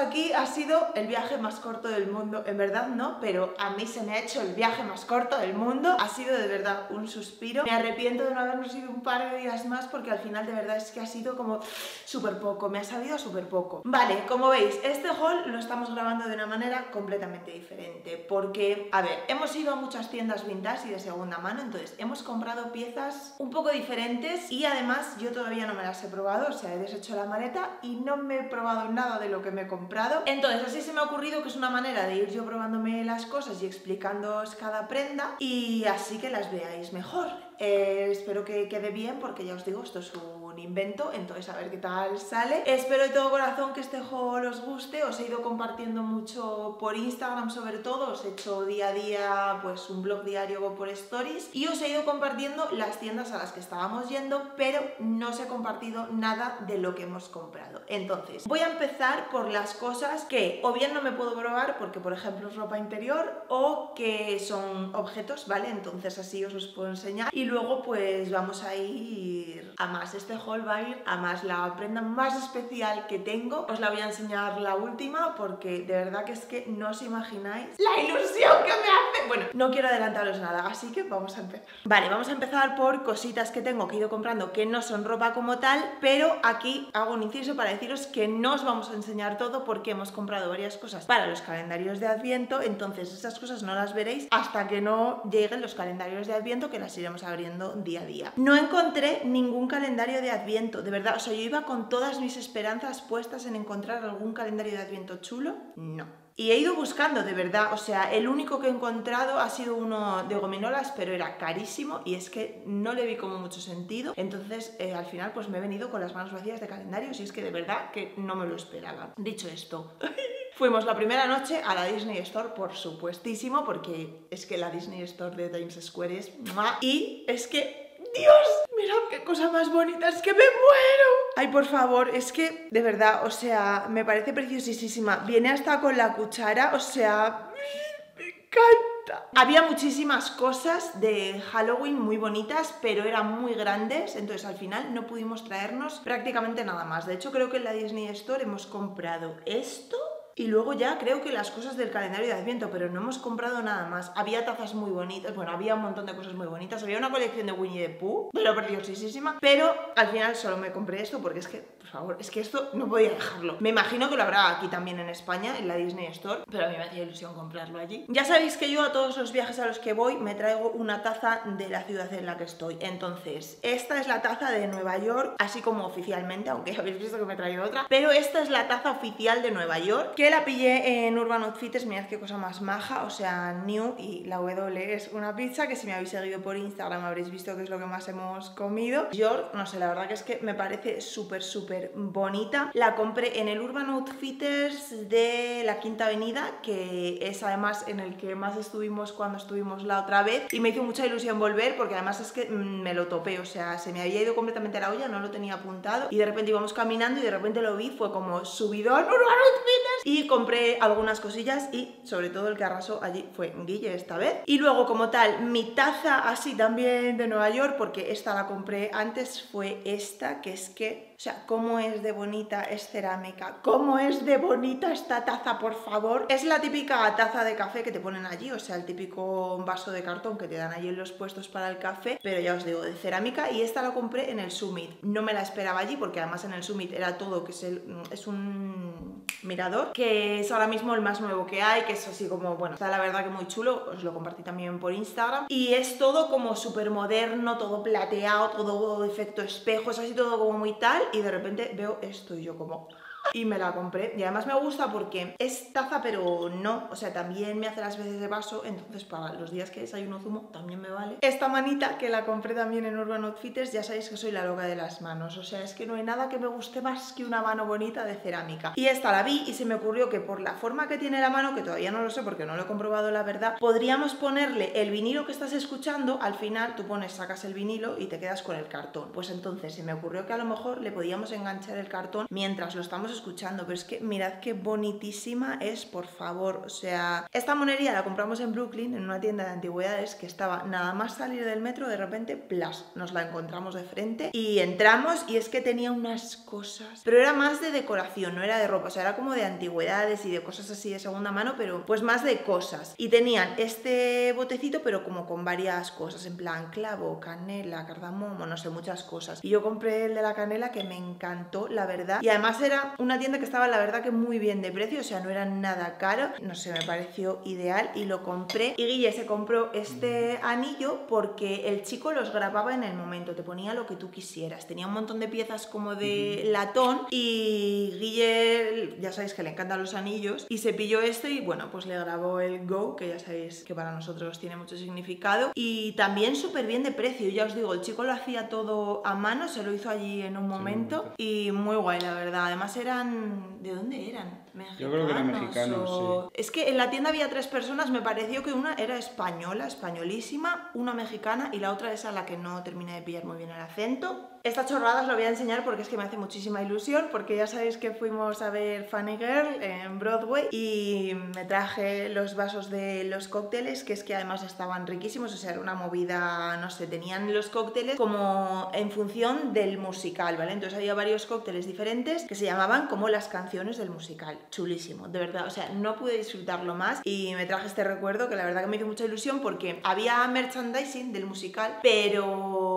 aquí, ha sido el viaje más corto del mundo. En verdad no, pero a mí se me ha hecho el viaje más corto del mundo. Ha sido de verdad un suspiro. Me arrepiento de no habernos ido un par de días más porque al final de verdad es que ha sido como súper poco. Me ha sabido súper poco. Vale, como veis, este haul lo estamos grabando de una manera completamente diferente. Porque, a ver, hemos ido a muchas tiendas vintage y de segunda mano, entonces hemos comprado piezas un poco diferentes y además yo todavía no me las he probado, o sea, he deshecho la maleta y no me he probado nada de lo que me he Entonces así se me ha ocurrido que es una manera de ir yo probándome las cosas y explicándoos cada prenda y así que las veáis mejor. Eh, espero que quede bien porque ya os digo, esto es un invento, entonces a ver qué tal sale. Espero de todo corazón que este haul os guste, os he ido compartiendo mucho por Instagram sobre todo, os he hecho día a día pues un blog diario por stories y os he ido compartiendo las tiendas a las que estábamos yendo, pero no os he compartido nada de lo que hemos comprado. Entonces, voy a empezar por las cosas que o bien no me puedo probar porque por ejemplo es ropa interior o que son objetos, ¿vale? Entonces así os los puedo enseñar y luego pues vamos a ir a más. Este va a ir a más. La prenda más especial que tengo, os la voy a enseñar la última porque de verdad que es que no os imagináis la ilusión que me hace. Bueno, no quiero adelantaros nada, así que vamos a empezar. Vale, vamos a empezar por cositas que tengo que he ido comprando que no son ropa como tal, pero aquí hago un inciso para deciros que no os vamos a enseñar todo porque hemos comprado varias cosas para los calendarios de Adviento, entonces esas cosas no las veréis hasta que no lleguen los calendarios de Adviento que las iremos abriendo día a día. No encontré ningún calendario de Adviento, de verdad, o sea, yo iba con todas mis esperanzas puestas en encontrar algún calendario de Adviento chulo, no. Y he ido buscando, de verdad, o sea, el único que he encontrado ha sido uno de gominolas, pero era carísimo y es que no le vi como mucho sentido. Entonces, eh, al final, pues me he venido con las manos vacías de calendarios y es que de verdad que no me lo esperaba. Dicho esto... Fuimos la primera noche a la Disney Store, por supuestísimo, porque es que la Disney Store de Times Square es... Y es que Dios, cosa más bonita, es que me muero. Ay, por favor, es que, de verdad, o sea, me parece preciosísima. Viene hasta con la cuchara, o sea, me encanta. Había muchísimas cosas de Halloween muy bonitas, pero eran muy grandes, entonces al final no pudimos traernos prácticamente nada más. De hecho, creo que en la Disney Store hemos comprado esto y luego ya creo que las cosas del calendario de Adviento, pero no hemos comprado nada más. Había tazas muy bonitas, bueno, había un montón de cosas muy bonitas. Había una colección de Winnie the Pooh, pero preciosísima. Pero al final solo me compré esto porque es que, por favor, es que esto no podía dejarlo. Me imagino que lo habrá aquí también en España, en la Disney Store, pero a mí me hacía ilusión comprarlo allí. Ya sabéis que yo a todos los viajes a los que voy me traigo una taza de la ciudad en la que estoy. Entonces, esta es la taza de Nueva York, así como oficialmente, aunque habéis visto que me he traído otra. Pero esta es la taza oficial de Nueva York, que la pillé en Urban Outfitters, mirad qué cosa más maja, o sea, New y la W es una pizza que si me habéis seguido por Instagram habréis visto que es lo que más hemos comido. York, no sé, la verdad que es que me parece súper, súper bonita. La compré en el Urban Outfitters de la Quinta Avenida, que es además en el que más estuvimos cuando estuvimos la otra vez y me hizo mucha ilusión volver porque además es que mm, me lo topé, o sea, se me había ido completamente la olla, no lo tenía apuntado y de repente íbamos caminando y de repente lo vi, fue como subidón Urban Outfitters compré algunas cosillas y sobre todo el que arrasó allí fue Guille esta vez. Y luego como tal, mi taza así también de Nueva York, porque esta la compré antes, fue esta, que es que o sea, cómo es de bonita es cerámica, cómo es de bonita esta taza, por favor. Es la típica taza de café que te ponen allí, o sea, el típico vaso de cartón que te dan allí en los puestos para el café, pero ya os digo, de cerámica y esta la compré en el Summit. No me la esperaba allí porque además en el Summit era todo, que es, el, es un mirador, que es ahora mismo el más nuevo que hay, que es así como, bueno, está la verdad que muy chulo, os lo compartí también por Instagram. Y es todo como súper moderno, todo plateado, todo efecto espejo, es así todo como muy tal y de repente veo esto y yo como y me la compré. Y además me gusta porque es taza, pero no. O sea, también me hace las veces de vaso, entonces para los días que desayuno zumo también me vale. Esta manita que la compré también en Urban Outfitters, ya sabéis que soy la loca de las manos. O sea, es que no hay nada que me guste más que una mano bonita de cerámica. Y esta la vi y se me ocurrió que por la forma que tiene la mano, que todavía no lo sé porque no lo he comprobado la verdad, podríamos ponerle el vinilo que estás escuchando, al final tú pones, sacas el vinilo y te quedas con el cartón. Pues entonces se me ocurrió que a lo mejor le podíamos enganchar el cartón mientras lo estamos escuchando, pero es que mirad qué bonitísima es, por favor. O sea, esta monería la compramos en Brooklyn, en una tienda de antigüedades que estaba nada más salir del metro, de repente, plas, nos la encontramos de frente y entramos y es que tenía unas cosas, pero era más de decoración, no era de ropa, o sea, era como de antigüedades y de cosas así de segunda mano, pero pues más de cosas. Y tenían este botecito, pero como con varias cosas, en plan clavo, canela, cardamomo, no sé, muchas cosas. Y yo compré el de la canela que me encantó, la verdad. Y además era una tienda que estaba, la verdad, que muy bien de precio, o sea, no era nada caro. No sé, me pareció ideal y lo compré. Y Guille se compró este anillo porque el chico los grababa en el momento, te ponía lo que tú quisieras. Tenía un montón de piezas como de latón y Guille, ya sabéis que le encantan los anillos, y se pilló este y bueno, pues le grabó el Go, que ya sabéis que para nosotros tiene mucho significado. Y también súper bien de precio, ya os digo, el chico lo hacía todo a mano, se lo hizo allí en un momento y muy guay, la verdad. Además eran... ¿De dónde eran? Yo creo que eran mexicanos, sí. Es que en la tienda había tres personas, me pareció que una era española, españolísima, una mexicana y la otra es a la que no terminé de pillar muy bien el acento. Esta chorrada os lo voy a enseñar porque es que me hace muchísima ilusión, porque ya sabéis que fuimos a ver Funny Girl en Broadway y me traje los vasos de los cócteles, que es que además estaban riquísimos, o sea, era una movida, no sé, tenían los cócteles como en función del musical, ¿vale? Entonces había varios cócteles diferentes que se llamaban como las canciones del musical. Chulísimo, de verdad, o sea, no pude disfrutarlo más y me traje este recuerdo que la verdad que me hizo mucha ilusión porque había merchandising del musical, pero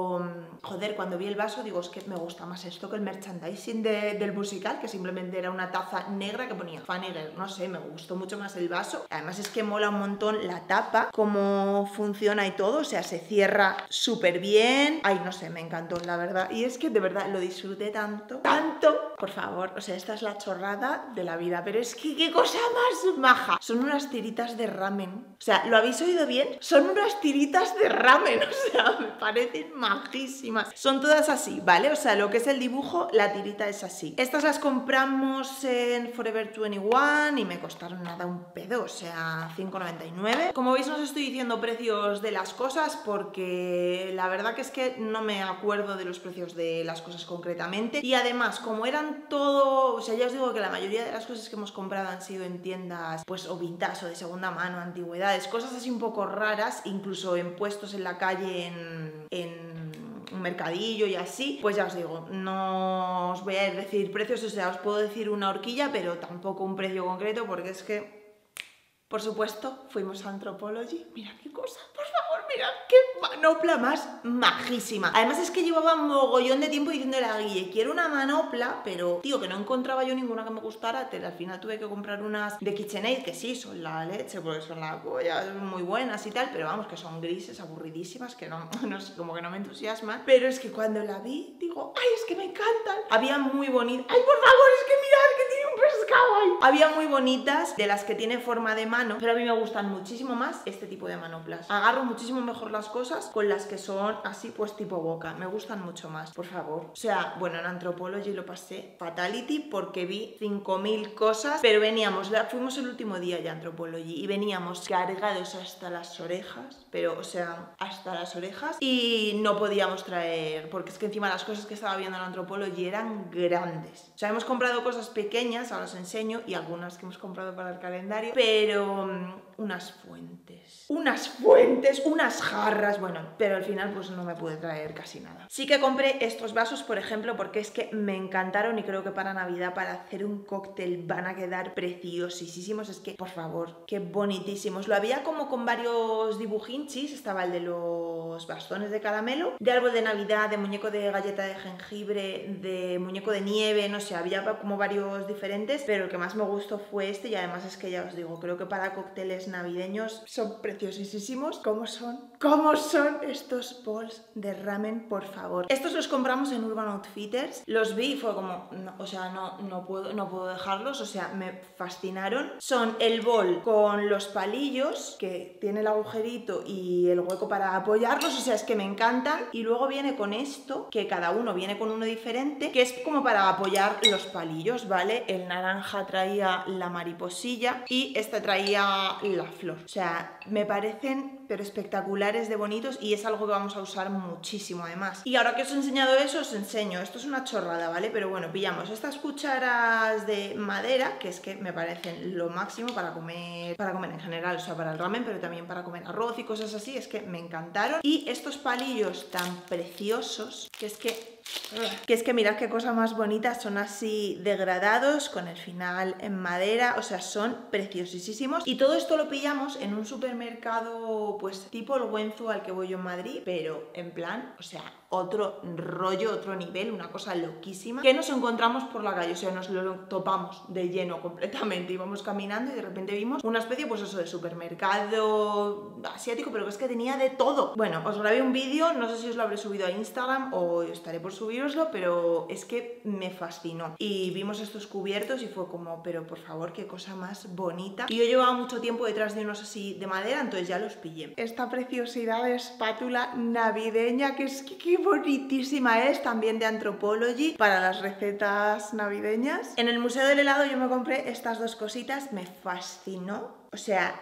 joder, cuando vi el vaso digo, es que me gusta más esto que el merchandising del musical, que simplemente era una taza negra que ponía Girl, no sé, me gustó mucho más el vaso. Además es que mola un montón la tapa, cómo funciona y todo, o sea, se cierra súper bien. Ay, no sé, me encantó, la verdad. Y es que de verdad lo disfruté tanto, tanto. Por favor, o sea, esta es la chorrada de la vida, pero es que qué cosa más maja. Son unas tiritas de ramen. O sea, ¿lo habéis oído bien? Son unas tiritas de ramen, o sea, me parecen majísimas. Son todas así, ¿vale? O sea, lo que es el dibujo, la tirita es así. Estas las compramos en Forever 21 y me costaron nada un pedo, o sea, 5,99. Como veis, no os estoy diciendo precios de las cosas porque la verdad que es que no me acuerdo de los precios de las cosas concretamente. Y además, como eran todo, o sea, ya os digo que la mayoría de las cosas que hemos comprado han sido en tiendas, pues, o vintage o de segunda mano, antigüedades, cosas así un poco raras, incluso en puestos en la calle, en, en un mercadillo y así, pues ya os digo, no os voy a decir precios, o sea, os puedo decir una horquilla, pero tampoco un precio concreto porque es que, por supuesto, fuimos a Anthropology. Mira qué cosa, por favor, mirad qué manopla más majísima. Además es que llevaba mogollón de tiempo diciéndole a Guille, quiero una manopla, pero tío, que no encontraba yo ninguna que me gustara, al final tuve que comprar unas de KitchenAid, que sí, son la leche, porque son las pollas muy buenas y tal, pero vamos, que son grises, aburridísimas, que no, no sé, como que no me entusiasman. Pero es que cuando la vi, digo, ay, es que me encantan. Había muy bonitas, ay, por favor, es que mirad que tiene pescado ahí. Había muy bonitas, de las que tiene forma de mano, pero a mí me gustan muchísimo más este tipo de manoplas. Agarro muchísimo mejor las cosas con las que son así pues tipo boca. Me gustan mucho más, por favor. O sea, bueno, en Anthropology lo pasé fatality porque vi 5.000 cosas, pero veníamos, fuimos el último día ya Anthropology y veníamos cargados hasta las orejas, pero o sea, hasta las orejas y no podíamos traer, porque es que encima las cosas que estaba viendo en Anthropology eran grandes. O sea, hemos comprado cosas pequeñas, ahora os enseño, y algunas que hemos comprado para el calendario, pero mm, unas fuentes. Unas fuentes, unas jarras, bueno, pero al final pues no me pude traer casi nada. Sí que compré estos vasos, por ejemplo, porque es que me encantaron y creo que para Navidad, para hacer un cóctel van a quedar preciosísimos. Es que, por favor, qué bonitísimos. Lo había como con varios dibujinchis, estaba el de los bastones de caramelo, de árbol de Navidad, de muñeco de galleta de jengibre, de muñeco de nieve, no sé, había como varios diferentes, pero el que más me gustó fue este y además es que ya os digo, creo que para cócteles navideños son preciosísimos. ¿Cómo son? ¿Cómo son estos bols de ramen, por favor? Estos los compramos en Urban Outfitters. Los vi y fue como, o sea, no, no, puedo, no puedo dejarlos, o sea, me fascinaron. Son el bol con los palillos, que tiene el agujerito y el hueco para apoyarlos, o sea, es que me encantan. Y luego viene con esto, que cada uno viene con uno diferente, que es como para apoyar los palillos, ¿vale? El naranja traía la mariposilla y este traía la flor. O sea, me parecen pero espectaculares de bonitos y es algo que vamos a usar muchísimo además. Y ahora que os he enseñado eso, os enseño. Esto es una chorrada, ¿vale? Pero bueno, pillamos estas cucharas de madera, que es que me parecen lo máximo para comer, para comer en general, o sea, para el ramen, pero también para comer arroz y cosas así, es que me encantaron. Y estos palillos tan preciosos, que es que que es que mirad qué cosa más bonita, son así degradados con el final en madera, o sea, son preciosísimos. Y todo esto lo pillamos en un supermercado pues tipo el Wenzu al que voy yo en Madrid, pero en plan, o sea, otro rollo, otro nivel, una cosa loquísima, que nos encontramos por la calle, o sea, nos lo topamos de lleno completamente, íbamos caminando y de repente vimos una especie, pues eso, de supermercado asiático, pero que es que tenía de todo. Bueno, os grabé un vídeo, no sé si os lo habré subido a Instagram o estaré por subiroslo, pero es que me fascinó. Y vimos estos cubiertos y fue como, pero por favor, qué cosa más bonita. Y yo llevaba mucho tiempo detrás de unos así de madera, entonces ya los pillé. Esta preciosidad de espátula navideña, que es que bonitísima es, también de Anthropology, para las recetas navideñas. En el Museo del Helado yo me compré estas dos cositas, me fascinó. O sea,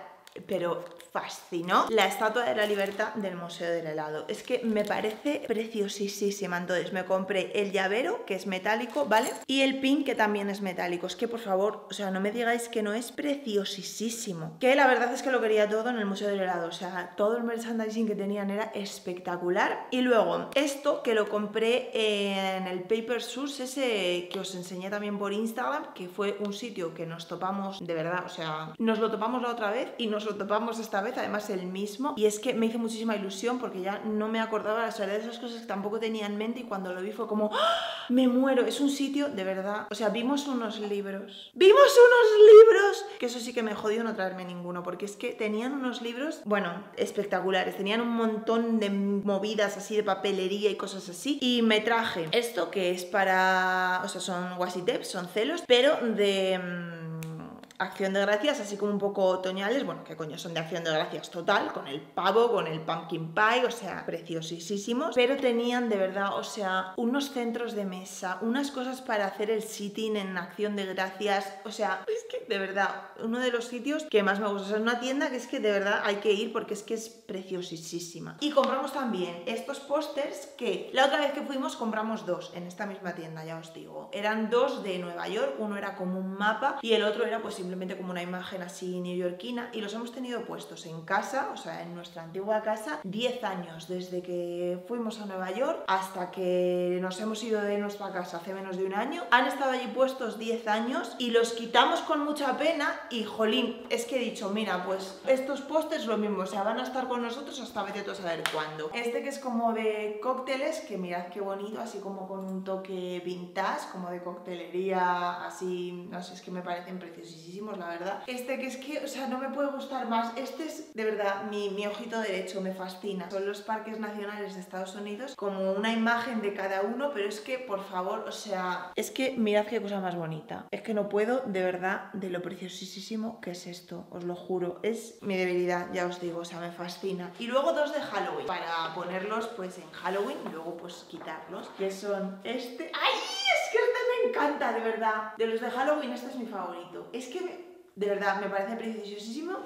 pero fascinó la Estatua de la Libertad del Museo del Helado. Es que me parece preciosísima. Entonces me compré el llavero, que es metálico, ¿vale? Y el pin, que también es metálico. Es que por favor, o sea, no me digáis que no es preciosísimo. Que la verdad es que lo quería todo en el Museo del Helado. O sea, todo el merchandising que tenían era espectacular. Y luego, esto que lo compré en el Paper Source, ese que os enseñé también por Instagram, que fue un sitio que nos topamos de verdad, o sea, nos lo topamos la otra vez y nos lo topamos esta vez, además el mismo, y es que me hizo muchísima ilusión porque ya no me acordaba la de esas cosas que tampoco tenía en mente y cuando lo vi fue como, ¡Ah! me muero, es un sitio de verdad, o sea, vimos unos libros, vimos unos libros, que eso sí que me jodió no traerme ninguno, porque es que tenían unos libros, bueno, espectaculares, tenían un montón de movidas así de papelería y cosas así, y me traje esto que es para, o sea, son wasitep, son celos, pero de mm, Acción de Gracias, así como un poco otoñales, bueno, que coño son de Acción de Gracias total, con el pavo, con el pumpkin pie, o sea, preciosísimos, pero tenían de verdad, o sea, unos centros de mesa, unas cosas para hacer el sitting en Acción de Gracias, o sea, es que de verdad, uno de los sitios que más me gusta, es una tienda que es que de verdad hay que ir porque es que es preciosísima. Y compramos también estos pósters que la otra vez que fuimos compramos dos en esta misma tienda, ya os digo. Eran dos de Nueva York, uno era como un mapa y el otro era pues simplemente como una imagen así neoyorquina y los hemos tenido puestos en casa, o sea, en nuestra antigua casa, 10 años desde que fuimos a Nueva York hasta que nos hemos ido de nuestra casa hace menos de un año. Han estado allí puestos 10 años y los quitamos con mucha pena y jolín, es que he dicho, mira, pues estos pósters lo mismo, o sea, van a estar con nosotros hasta vete a saber cuándo. Este que es como de cócteles, que mirad qué bonito, así como con un toque vintage, como de coctelería, así, no sé, es que me parecen preciosísimos la verdad. Este que es que, o sea, no me puede gustar más. Este es, de verdad, mi, mi ojito derecho, me fascina. Son los parques nacionales de Estados Unidos, como una imagen de cada uno, pero es que, por favor, o sea, es que mirad qué cosa más bonita. Es que no puedo, de verdad, de lo preciosísimo que es esto, os lo juro. Es mi debilidad, ya os digo, o sea, me fascina. Y luego dos de Halloween, para ponerlos, pues, en Halloween luego, pues, quitarlos, que son este... ¡Ay! Es que este me encanta, de verdad. De los de Halloween, este es mi favorito. Es que de verdad me parece preciosísimo.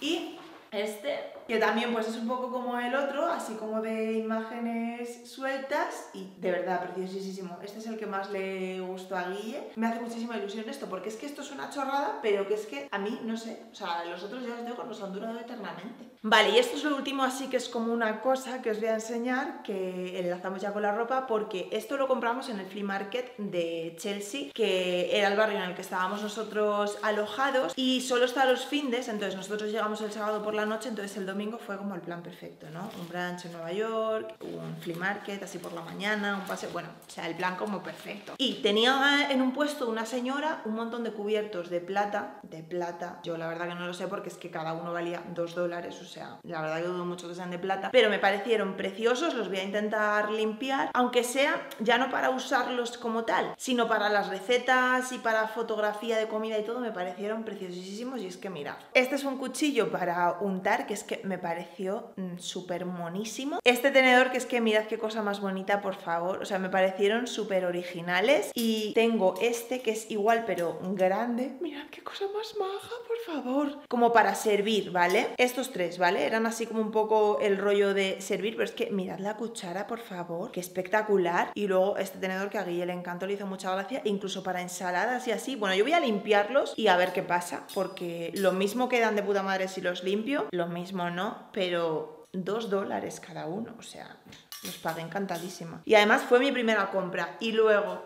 Y este, que también pues es un poco como el otro, así como de imágenes sueltas y de verdad preciosísimo. Este es el que más le gustó a Guille. Me hace muchísima ilusión esto, porque es que esto es una chorrada, pero que es que a mí, no sé, o sea, los otros ya os digo, nos han durado eternamente. Vale, y esto es lo último, así que es como una cosa que os voy a enseñar, que enlazamos ya con la ropa, porque esto lo compramos en el flea market de Chelsea, que era el barrio en el que estábamos nosotros alojados, y solo está los findes, entonces nosotros llegamos el sábado por la noche, entonces el domingo fue como el plan perfecto, ¿no? Un brunch en Nueva York, un flea market así por la mañana, un paseo, bueno, o sea, el plan como perfecto. Y tenía en un puesto una señora un montón de cubiertos de plata, de plata, yo la verdad que no lo sé porque es que cada uno valía dos dólares, o sea, la verdad que dudo mucho que sean de plata, pero me parecieron preciosos, los voy a intentar limpiar, aunque sea ya no para usarlos como tal, sino para las recetas y para fotografía de comida y todo, me parecieron preciosísimos y es que mira, este es un cuchillo para un apuntar, que es que me pareció mm, súper monísimo. Este tenedor, que es que mirad qué cosa más bonita, por favor. O sea, me parecieron súper originales. Y tengo este, que es igual, pero grande. Mirad qué cosa más maja, por favor. Como para servir, ¿vale? Estos tres, ¿vale? Eran así como un poco el rollo de servir, pero es que mirad la cuchara, por favor. Qué espectacular. Y luego este tenedor que a Guille le encantó, le hizo mucha gracia. Incluso para ensaladas y así. Bueno, yo voy a limpiarlos y a ver qué pasa. Porque lo mismo quedan de puta madre si los limpio, lo mismo no, pero dos dólares cada uno, o sea, los pagué encantadísima. Y además fue mi primera compra. Y luego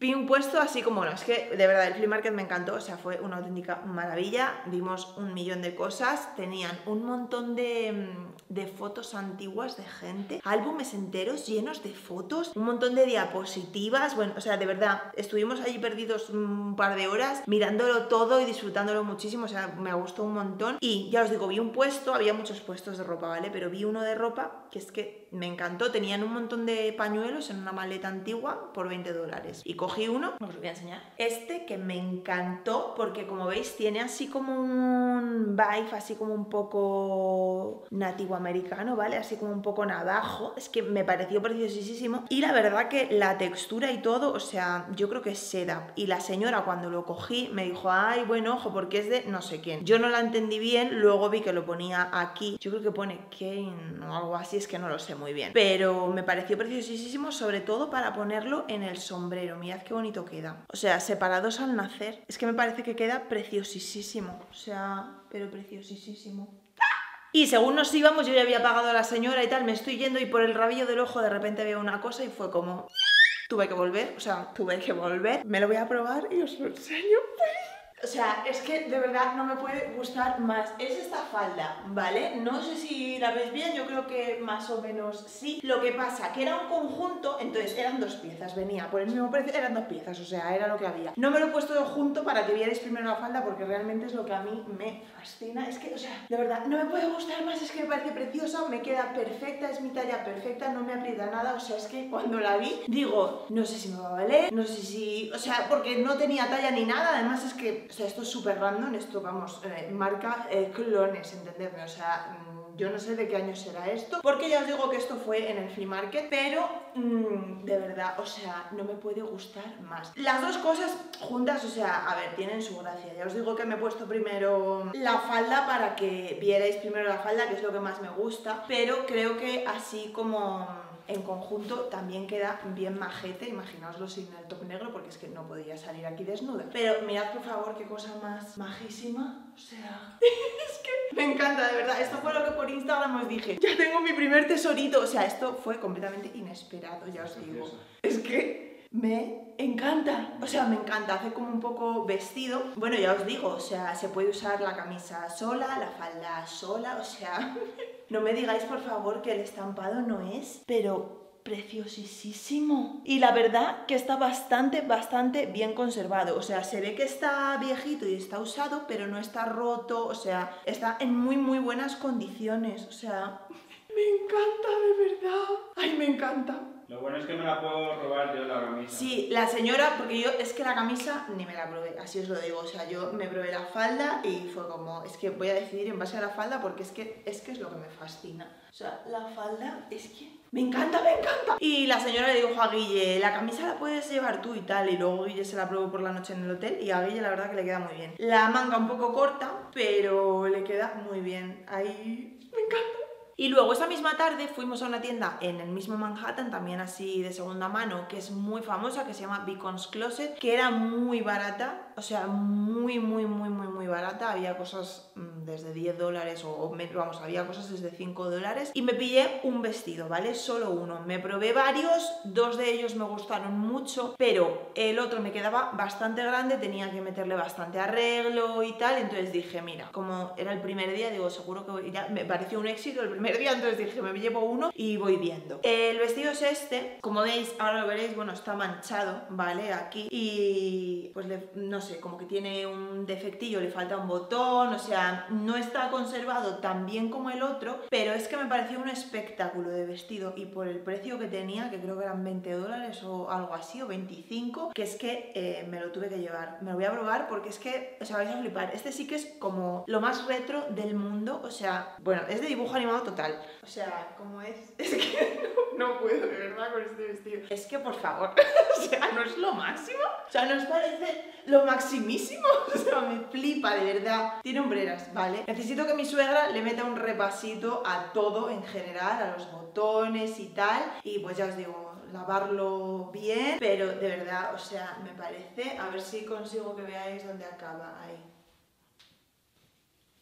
Vi un puesto así como, no, es que de verdad el flea market me encantó, o sea, fue una auténtica maravilla. Vimos un millón de cosas, tenían un montón de, mm, de fotos antiguas de gente, álbumes enteros llenos de fotos, un montón de diapositivas. Bueno, o sea, de verdad, estuvimos allí perdidos un par de horas mirándolo todo y disfrutándolo muchísimo, o sea, me gustó un montón. Y ya os digo, vi un puesto, había muchos puestos de ropa, ¿vale? Pero vi uno de ropa que es que me encantó, tenían un montón de pañuelos en una maleta antigua por 20 dólares. Y cogí uno, os lo voy a enseñar. Este que me encantó porque como veis tiene así como un vibe, así como un poco nativo americano, ¿vale? Así como un poco navajo. Es que me pareció preciosísimo. Y la verdad que la textura y todo, o sea, yo creo que es seda. Y la señora cuando lo cogí me dijo, ay, bueno, ojo, porque es de no sé quién. Yo no la entendí bien, luego vi que lo ponía aquí. Yo creo que pone Kane o algo así, es que no lo sé muy bien. Pero me pareció preciosísimo, sobre todo para ponerlo en el sombrero. Mirad qué bonito queda. O sea, separados al nacer. Es que me parece que queda preciosísimo. O sea, pero preciosísimo. Y según nos íbamos, yo ya había pagado a la señora y tal, me estoy yendo y por el rabillo del ojo de repente veo una cosa y fue como... Tuve que volver, o sea, tuve que volver. Me lo voy a probar y os lo enseño. O sea, es que de verdad no me puede gustar más. Es esta falda, ¿vale? No sé si la veis bien, yo creo que más o menos sí. Lo que pasa, que era un conjunto, entonces eran dos piezas, venía por el mismo precio, eran dos piezas, o sea, era lo que había. No me lo he puesto de junto para que vierais primero la falda porque realmente es lo que a mí me fascina. Es que, o sea, de verdad, no me puede gustar más, es que me parece preciosa, me queda perfecta, es mi talla perfecta, no me aprieta nada, o sea, es que cuando la vi, digo, no sé si me va a valer, no sé si... O sea, porque no tenía talla ni nada, además es que o sea, esto es súper random, esto, vamos, eh, marca eh, clones, ¿entendedme? O sea, mm, yo no sé de qué año será esto, porque ya os digo que esto fue en el flea market, pero mm, de verdad, o sea, no me puede gustar más. Las dos cosas juntas, o sea, a ver, tienen su gracia. Ya os digo que me he puesto primero la falda para que vierais primero la falda, que es lo que más me gusta, pero creo que así como en conjunto también queda bien majete, imaginaoslo sin el top negro porque es que no podía salir aquí desnuda. Pero mirad por favor qué cosa más majísima, o sea, es que me encanta de verdad. Esto fue lo que por Instagram os dije, ya tengo mi primer tesorito, o sea, esto fue completamente inesperado, ya os digo. Es que me encanta, o sea, me encanta, hace como un poco vestido. Bueno, ya os digo, o sea, se puede usar la camisa sola, la falda sola, o sea, no me digáis por favor que el estampado no es, pero preciosísimo. Y la verdad que está bastante, bastante bien conservado. O sea, se ve que está viejito y está usado, pero no está roto. O sea, está en muy, muy buenas condiciones. O sea, me encanta de verdad. Ay, me encanta. Lo bueno es que me la puedo robar yo la camisa. Sí, la señora, porque yo es que la camisa ni me la probé, así os lo digo. O sea, yo me probé la falda y fue como, es que voy a decidir en base a la falda porque es que es, que es lo que me fascina. O sea, la falda es que me encanta, me encanta. Y la señora le dijo a Guille, la camisa la puedes llevar tú y tal. Y luego Guille se la probó por la noche en el hotel y a Guille la verdad que le queda muy bien. La manga un poco corta, pero le queda muy bien. Ahí me encanta. Y luego esa misma tarde fuimos a una tienda en el mismo Manhattan, también así de segunda mano, que es muy famosa, que se llama Beacon's Closet, que era muy barata, o sea, muy, muy, muy, muy, muy barata. Había cosas mm, desde 10 dólares o, vamos, había cosas desde 5 dólares. Y me pillé un vestido, ¿vale? Solo uno. Me probé varios, dos de ellos me gustaron mucho, pero el otro me quedaba bastante grande, tenía que meterle bastante arreglo y tal. Entonces dije, mira, como era el primer día, digo, seguro que ya me pareció un éxito el primer día, entonces dije, me llevo uno y voy viendo. El vestido es este, como veis, ahora lo veréis, bueno, está manchado, ¿vale? Aquí. Y pues no sé, como que tiene un defectillo, le falta un botón, o sea, no está conservado tan bien como el otro, pero es que me pareció un espectáculo de vestido y por el precio que tenía, que creo que eran 20 dólares o algo así, o 25, que es que eh, me lo tuve que llevar. Me lo voy a probar porque es que, o sea, vais a flipar. Este sí que es como lo más retro del mundo, o sea, bueno, es de dibujo animado total. O sea, como es, es que no, puedo de verdad con este vestido. Es que, por favor, o sea, no es lo máximo. O sea, nos parece lo maximísimo. O sea, me flipa, de verdad. Tiene hombreras, ¿vale? Necesito que mi suegra le meta un repasito a todo en general, a los botones y tal. Y pues ya os digo, lavarlo bien, pero de verdad, o sea, me parece, a ver si consigo que veáis dónde acaba ahí.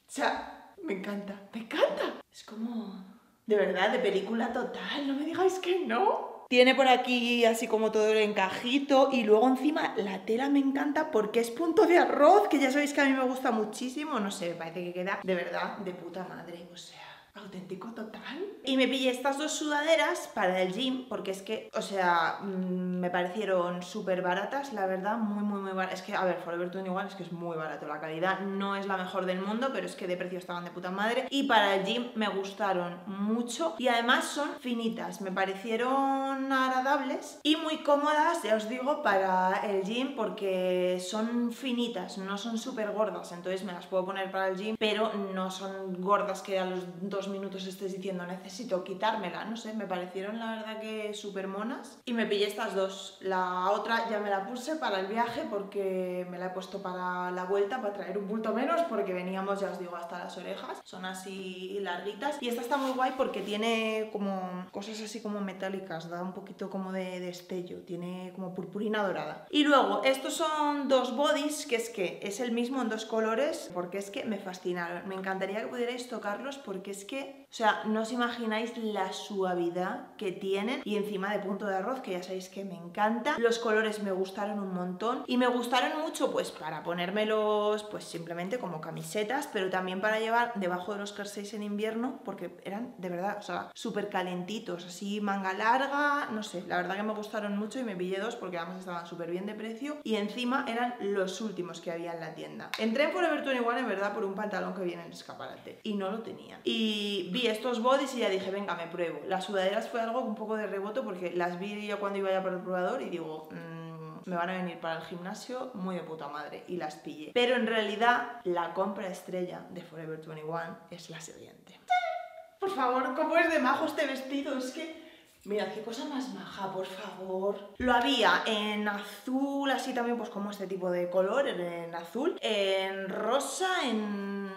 O sea, me encanta, me encanta. Es como, de verdad, de película total, no me digáis que no. Tiene por aquí así como todo el encajito y luego encima la tela me encanta porque es punto de arroz, que ya sabéis que a mí me gusta muchísimo, no sé, parece que queda de verdad de puta madre, o sea auténtico total. Y me pillé estas dos sudaderas para el gym, porque es que, o sea, mm, me parecieron súper baratas, la verdad, muy, muy, muy baratas. Es que, a ver, Forever 21 es que es muy barato, la calidad no es la mejor del mundo, pero es que de precio estaban de puta madre. Y para el gym me gustaron mucho y además son finitas, me parecieron agradables y muy cómodas, ya os digo, para el gym porque son finitas, no son súper gordas, entonces me las puedo poner para el gym, pero no son gordas que a los dos minutos estés diciendo necesito quitármela, no sé, me parecieron la verdad que súper monas y me pillé estas dos. La otra ya me la puse para el viaje porque me la he puesto para la vuelta, para traer un bulto menos porque veníamos, ya os digo, hasta las orejas, son así larguitas y esta está muy guay porque tiene como cosas así como metálicas, da un poquito como de destello, tiene como purpurina dorada. Y luego, estos son dos bodies, que es que es el mismo en dos colores porque es que me fascinaron. Me encantaría que pudierais tocarlos porque es que o sea, no os imagináis la suavidad que tienen y encima de punto de arroz, que ya sabéis que me encanta. Los colores me gustaron un montón y me gustaron mucho pues para ponérmelos pues simplemente como camisetas, pero también para llevar debajo de los jerseys en invierno porque eran de verdad, o sea, súper calentitos, así manga larga, no sé, la verdad que me gustaron mucho y me pillé dos porque además estaban súper bien de precio y encima eran los últimos que había en la tienda. Entré en Forever 21 en verdad por un pantalón que viene en escaparate y no lo tenían. Y vi estos bodies y ya dije, venga, me pruebo. Las sudaderas fue algo un poco de reboto porque las vi yo cuando iba ya por el probador y digo, mm, me van a venir para el gimnasio muy de puta madre y las pillé. Pero en realidad la compra estrella de Forever 21 es la siguiente. Por favor, ¿cómo es de majo este vestido? Es que... Mira, qué cosa más maja, por favor. Lo había en azul, así también, pues como este tipo de color, en azul, en rosa, en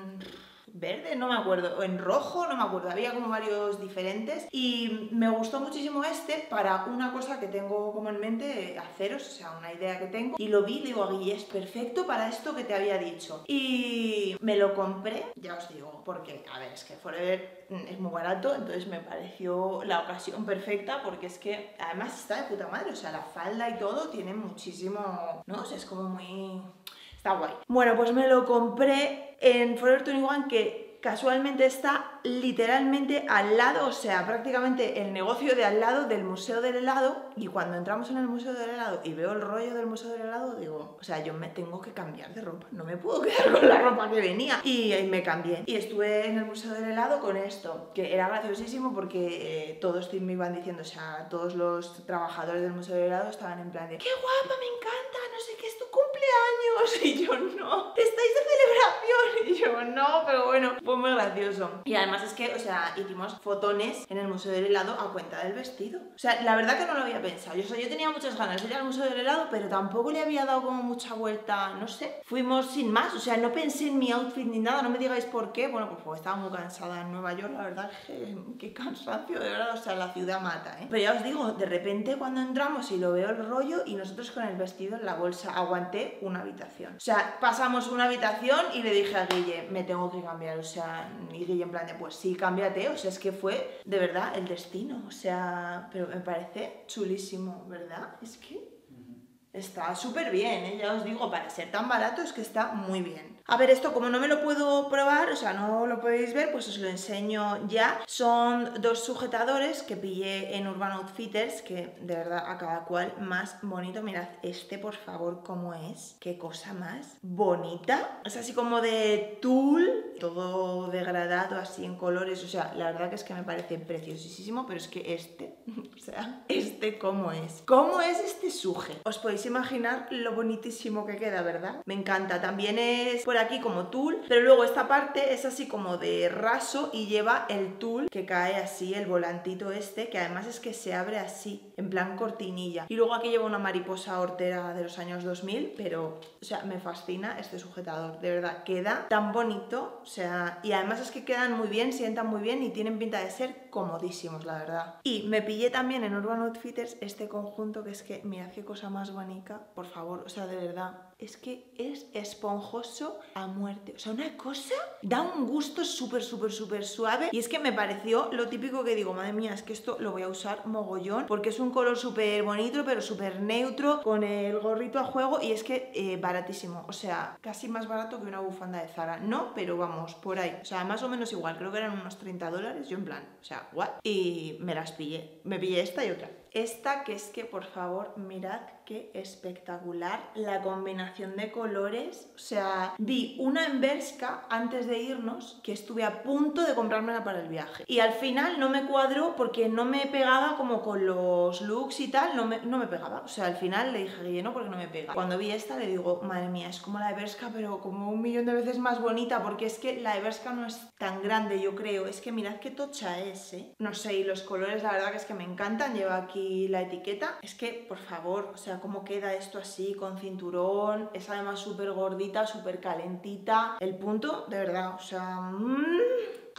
verde, no me acuerdo, o en rojo, no me acuerdo, había como varios diferentes. Y me gustó muchísimo este para una cosa que tengo como en mente haceros, o sea, una idea que tengo. Y lo vi, digo, Guille, es perfecto para esto que te había dicho y me lo compré, ya os digo, porque, a ver, es que Forever es muy barato, entonces me pareció la ocasión perfecta porque es que además está de puta madre, o sea, la falda y todo tiene muchísimo, no sé, es como muy... Está guay. Bueno, pues me lo compré en Forever 21 que casualmente está literalmente al lado, o sea, prácticamente el negocio de al lado del Museo del Helado y cuando entramos en el Museo del Helado y veo el rollo del Museo del Helado, digo, o sea, yo me tengo que cambiar de ropa, no me puedo quedar con la ropa que venía y, me cambié. Y estuve en el Museo del Helado con esto, que era graciosísimo porque eh, todos me iban diciendo, o sea, todos los trabajadores del Museo del Helado estaban en plan de, qué guapa, me encanta, no sé qué es tu cumpleaños y yo no, estáis de celebración y yo no, pero bueno, fue muy gracioso. Y además es que, o sea, hicimos fotones en el Museo del Helado a cuenta del vestido. O sea, la verdad que no lo había pensado. Yo, o sea, yo tenía muchas ganas de ir al Museo del Helado, pero tampoco le había dado como mucha vuelta, no sé. Fuimos sin más, o sea, no pensé en mi outfit ni nada, no me digáis por qué. Bueno, pues estaba muy cansada en Nueva York, la verdad, qué cansancio, de verdad, o sea, la ciudad mata, ¿eh? Pero ya os digo, de repente cuando entramos y lo veo el rollo y nosotros con el vestido en la bolsa, aguanté una habitación. O sea, pasamos una habitación y le dije a Guille, me tengo que cambiar, o sea, y Guille en plan de, pues sí, cámbiate, o sea, es que fue de verdad el destino, o sea, pero me parece chulísimo, ¿verdad? Es que... Está súper bien, ¿eh? ya os digo, para ser tan barato es que está muy bien. A ver, esto como no me lo puedo probar, o sea, no lo podéis ver, pues os lo enseño ya. Son dos sujetadores que pillé en Urban Outfitters, que de verdad a cada cual más bonito. Mirad, este por favor, cómo es. Qué cosa más bonita. Es así como de tul, todo degradado así en colores. O sea, la verdad que es que me parece preciosísimo, pero es que este, o sea, este cómo es. ¿Cómo es este suje? Os podéis imaginar lo bonitísimo que queda, ¿verdad? Me encanta. También es aquí como tul, pero luego esta parte es así como de raso y lleva el tul que cae así, el volantito este, que además es que se abre así, en plan cortinilla. Y luego aquí lleva una mariposa hortera de los años 2000, pero, o sea, me fascina este sujetador, de verdad, queda tan bonito, o sea, y además es que quedan muy bien, sientan muy bien y tienen pinta de ser comodísimos, la verdad. Y me pillé también en Urban Outfitters este conjunto que es que, mirad qué cosa más bonita, por favor, o sea, de verdad, es que es esponjoso a muerte. O sea, una cosa da un gusto súper, súper, súper suave. Y es que me pareció lo típico que digo, madre mía, es que esto lo voy a usar mogollón porque es un color súper bonito, pero súper neutro, con el gorrito a juego y es que eh, baratísimo. O sea, casi más barato que una bufanda de Zara. No, pero vamos, por ahí. O sea, más o menos igual. Creo que eran unos 30 dólares. Yo en plan, o sea, what? Y me las pillé. Me pillé esta y otra. Esta que es que, por favor, mirad qué espectacular la combinación de colores. O sea, vi una en Bershka antes de irnos que estuve a punto de comprármela para el viaje. Y al final no me cuadró porque no me pegaba como con los looks y tal, no me, no me pegaba. O sea, al final le dije, Guille, no, porque no me pega. Cuando vi esta le digo, madre mía, es como la de Bershka, pero como un millón de veces más bonita, porque es que la de no es tan grande, yo creo. Es que mirad qué tocha es, ¿eh? No sé, y los colores la verdad que es que me encantan. Lleva aquí la etiqueta. Es que, por favor, o sea, cómo queda esto así, con cinturón. Es además súper gordita, súper calentita. El punto, de verdad, o sea... Mmm,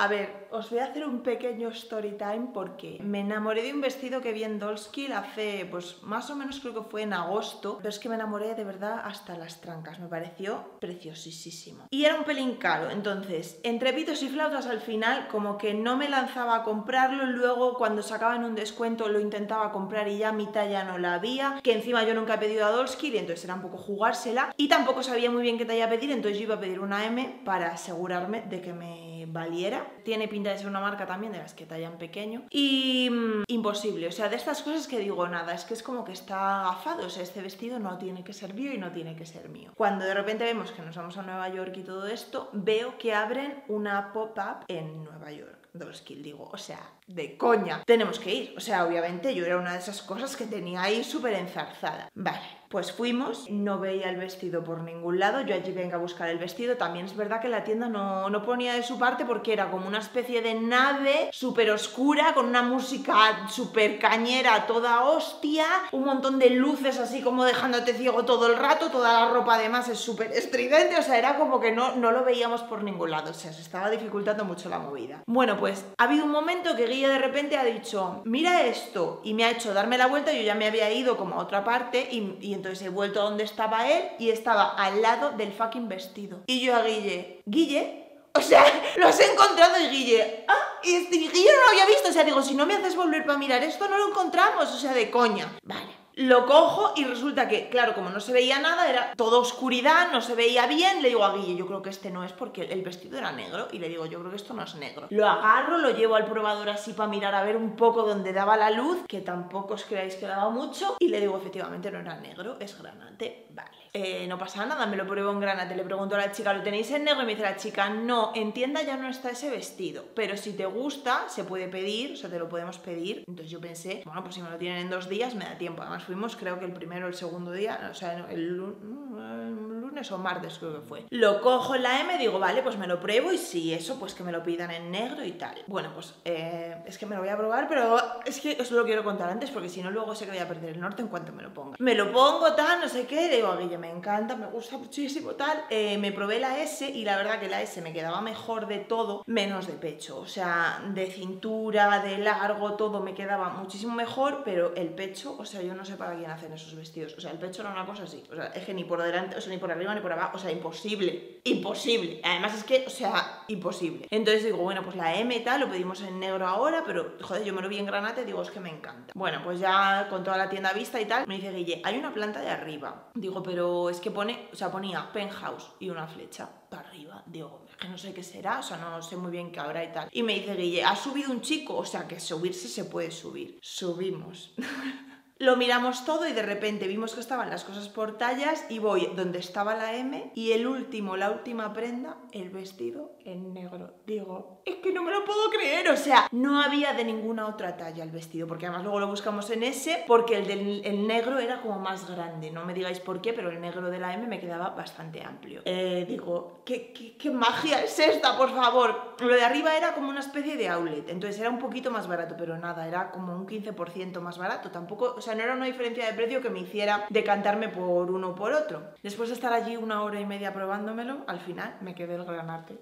a ver, os voy a hacer un pequeño story time porque me enamoré de un vestido que vi en Dolskill hace, pues más o menos creo que fue en agosto, pero es que me enamoré de verdad hasta las trancas, me pareció preciosísimo. Y era un pelín caro, entonces, entre pitos y flautas al final, como que no me lanzaba a comprarlo, luego cuando sacaban un descuento lo intentaba comprar y ya mi talla no la había, que encima yo nunca he pedido a Dolskill entonces era un poco jugársela, y tampoco sabía muy bien qué talla pedir, entonces yo iba a pedir una M para asegurarme de que me valiera tiene pinta de ser una marca también de las que tallan pequeño. Y mm, imposible, o sea, de estas cosas que digo nada, es que es como que está agafado, o sea, este vestido no tiene que ser mío y no tiene que ser mío. Cuando de repente vemos que nos vamos a Nueva York y todo esto, veo que abren una pop-up en Nueva York. Dolskill, digo, o sea, de coña, tenemos que ir. O sea, obviamente yo era una de esas cosas que tenía ahí súper enzarzada. Vale, pues fuimos, no veía el vestido por ningún lado, yo allí venga a buscar el vestido, también es verdad que la tienda no, no ponía de su parte porque era como una especie de nave súper oscura, con una música súper cañera, toda hostia, un montón de luces así como dejándote ciego todo el rato, toda la ropa además es súper estridente, o sea, era como que no, no lo veíamos por ningún lado, o sea, se estaba dificultando mucho la movida. Bueno, pues ha habido un momento que Guilla de repente ha dicho, mira esto, y me ha hecho darme la vuelta, yo ya me había ido como a otra parte y, entonces he vuelto a donde estaba él y estaba al lado del fucking vestido. Y yo a Guille, Guille, o sea, lo has encontrado y Guille, ah, y este- y Guille no lo había visto, o sea, digo, si no me haces volver para mirar esto, no lo encontramos, o sea, de coña. Vale. Lo cojo y resulta que, claro, como no se veía nada, era toda oscuridad, no se veía bien. Le digo a Guille, yo creo que este no es porque el vestido era negro. Y le digo, yo creo que esto no es negro. Lo agarro, lo llevo al probador así para mirar a ver un poco donde daba la luz, que tampoco os creáis que daba mucho. Y le digo, efectivamente no era negro, es granate. Vale. Eh, no pasa nada, me lo pruebo en granate. Le pregunto a la chica, ¿lo tenéis en negro? Y me dice la chica, no, en tienda ya no está ese vestido. Pero si te gusta, se puede pedir, o sea, te lo podemos pedir. Entonces yo pensé, bueno, pues si me lo tienen en dos días, me da tiempo. Además fuimos, creo que el primero o el segundo día, o sea, el, lu- el lunes o martes creo que fue. Lo cojo en la M, digo, vale, pues me lo pruebo y si eso, pues que me lo pidan en negro y tal. Bueno, pues eh, es que me lo voy a probar, pero es que os lo quiero contar antes porque si no luego sé que voy a perder el norte en cuanto me lo ponga. Me lo pongo tal, no sé qué, digo a Guille, me encanta, me gusta muchísimo tal. Eh, me probé la S y la verdad que la S me quedaba mejor de todo, menos de pecho. O sea, de cintura, de largo, todo me quedaba muchísimo mejor, pero el pecho, o sea, yo no sé para quién hacen esos vestidos. O sea, el pecho era una cosa así. O sea, es que ni por delante, o sea, ni por arriba ni por abajo, o sea, imposible, imposible. Además es que, o sea, imposible. Entonces digo, bueno, pues la M y tal, lo pedimos en negro ahora, pero joder, yo me lo vi en granate, digo, es que me encanta. Bueno, pues ya con toda la tienda vista y tal, me dice Guille, hay una planta de arriba. Digo, pero es que pone, o sea, ponía penthouse y una flecha para arriba. Digo, es que no sé qué será, o sea, no sé muy bien qué habrá y tal. Y me dice Guille, ¿ha subido un chico? O sea, que subirse se puede subir. Subimos. Lo miramos todo y de repente vimos que estaban las cosas por tallas y voy donde estaba la M y el último, la última prenda, el vestido en negro. Digo, es que no me lo puedo creer, o sea, no había de ninguna otra talla el vestido, porque además luego lo buscamos en ese, porque el del el negro era como más grande, no me digáis por qué, pero el negro de la M me quedaba bastante amplio. Eh, digo, ¿qué, magia es esta, por favor? Lo de arriba era como una especie de outlet, entonces era un poquito más barato, pero nada, era como un 15% más barato, tampoco, o sea, no era una diferencia de precio que me hiciera decantarme por uno o por otro. Después de estar allí una hora y media probándomelo, al final me quedé el granate.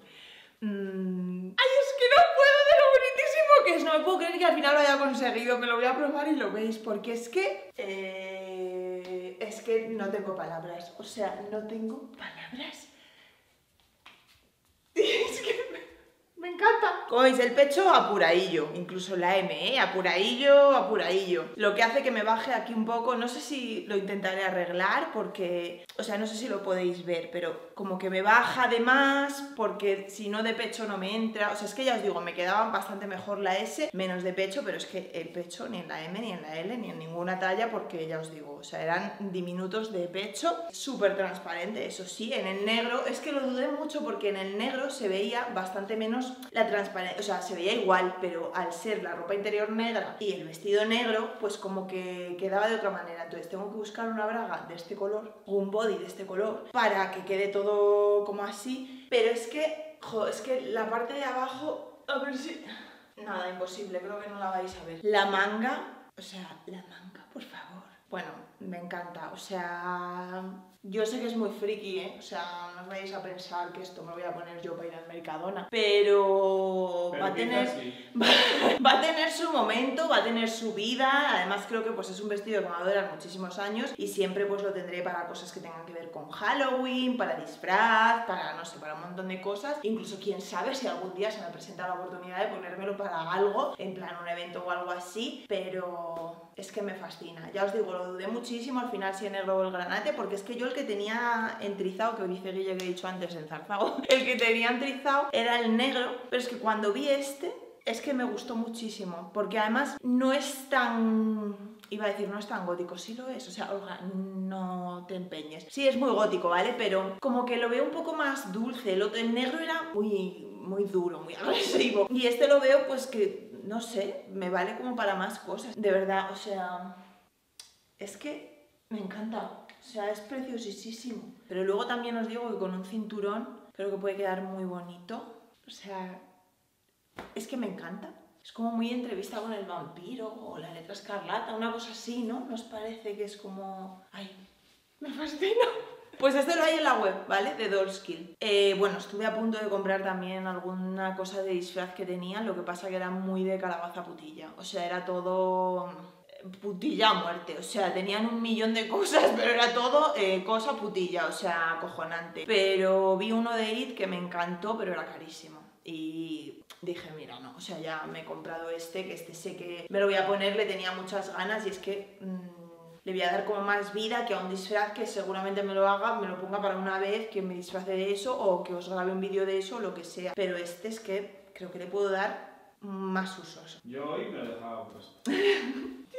Mm, ¡Ay, es que no puedo de lo bonitísimo que es! No me puedo creer que al final lo haya conseguido. Me lo voy a probar y lo veis, porque es que... eh, es que no tengo palabras. O sea, no tengo palabras. Es que me, encanta. Como el pecho apuradillo, incluso la M, ¿eh? Apuradillo, apuradillo. Lo que hace que me baje aquí un poco, no sé si lo intentaré arreglar porque, o sea, no sé si lo podéis ver, pero como que me baja de más porque si no de pecho no me entra. O sea, es que ya os digo, me quedaban bastante mejor la S, menos de pecho, pero es que el pecho ni en la M, ni en la L, ni en ninguna talla porque ya os digo, o sea, eran diminutos de pecho, súper transparente, eso sí, en el negro, es que lo dudé mucho porque en el negro se veía bastante menos la transparencia, o sea, se veía igual, pero al ser la ropa interior negra y el vestido negro, pues como que quedaba de otra manera. Entonces tengo que buscar una braga de este color, o un body de este color, para que quede todo como así, pero es que, jo, es que la parte de abajo, a ver si... Nada, imposible, creo que no la vais a ver. La manga, o sea, la manga, por favor. Bueno, me encanta, o sea, yo sé que es muy friki, ¿eh? O sea, no os vayáis a pensar que esto me lo voy a poner yo para ir al Mercadona, pero, Pero va a tener sí. va, va a tener su momento, va a tener su vida, además creo que pues es un vestido que me va a durar muchísimos años y siempre pues lo tendré para cosas que tengan que ver con Halloween, para disfraz, para no sé, para un montón de cosas, incluso quién sabe si algún día se me presenta la oportunidad de ponérmelo para algo, en plan un evento o algo así, pero es que me fascina, ya os digo, lo dudé muchísimo al final si en negro o el granate, porque es que yo el tenía entrizado, que dice Guille que he dicho antes enzarzado, el que tenía entrizado era el negro, pero es que cuando vi este, es que me gustó muchísimo, porque además no es tan... Iba a decir, no es tan gótico, sí lo es, o sea, Olga, no te empeñes. Sí, es muy gótico, ¿vale? Pero como que lo veo un poco más dulce, el otro, negro era muy, muy duro, muy agresivo. Y este lo veo pues que, no sé, me vale como para más cosas. De verdad, o sea, es que me encanta. O sea, es preciosísimo. Pero luego también os digo que con un cinturón creo que puede quedar muy bonito. O sea, es que me encanta. Es como muy entrevista con el vampiro o la letra escarlata, una cosa así, ¿no? ¿Nos parece que es como... ¡Ay! ¡Me fascina! Pues este lo hay en la web, ¿vale? De Dollskill. Eh, bueno, estuve a punto de comprar también alguna cosa de disfraz que tenían, lo que pasa que era muy de calabaza putilla. O sea, era todo putilla a muerte. O sea, tenían un millón de cosas, pero era todo eh, cosa putilla, o sea, acojonante. Pero vi uno de It que me encantó, pero era carísimo. Y dije, mira, no, o sea, ya me he comprado este, que este sé que me lo voy a poner, le tenía muchas ganas y es que mm, le voy a dar como más vida que a un disfraz que seguramente me lo haga, me lo ponga para una vez, que me disfrace de eso o que os grabe un vídeo de eso o lo que sea. Pero este es que creo que le puedo dar más usos. Yo hoy me lo dejaba puesto.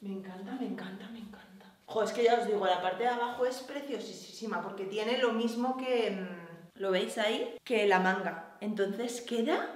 Me encanta, me encanta, me encanta. Jo, es que ya os digo, la parte de abajo es preciosísima porque tiene lo mismo que... mm, ¿Lo veis ahí? Que la manga. Entonces queda...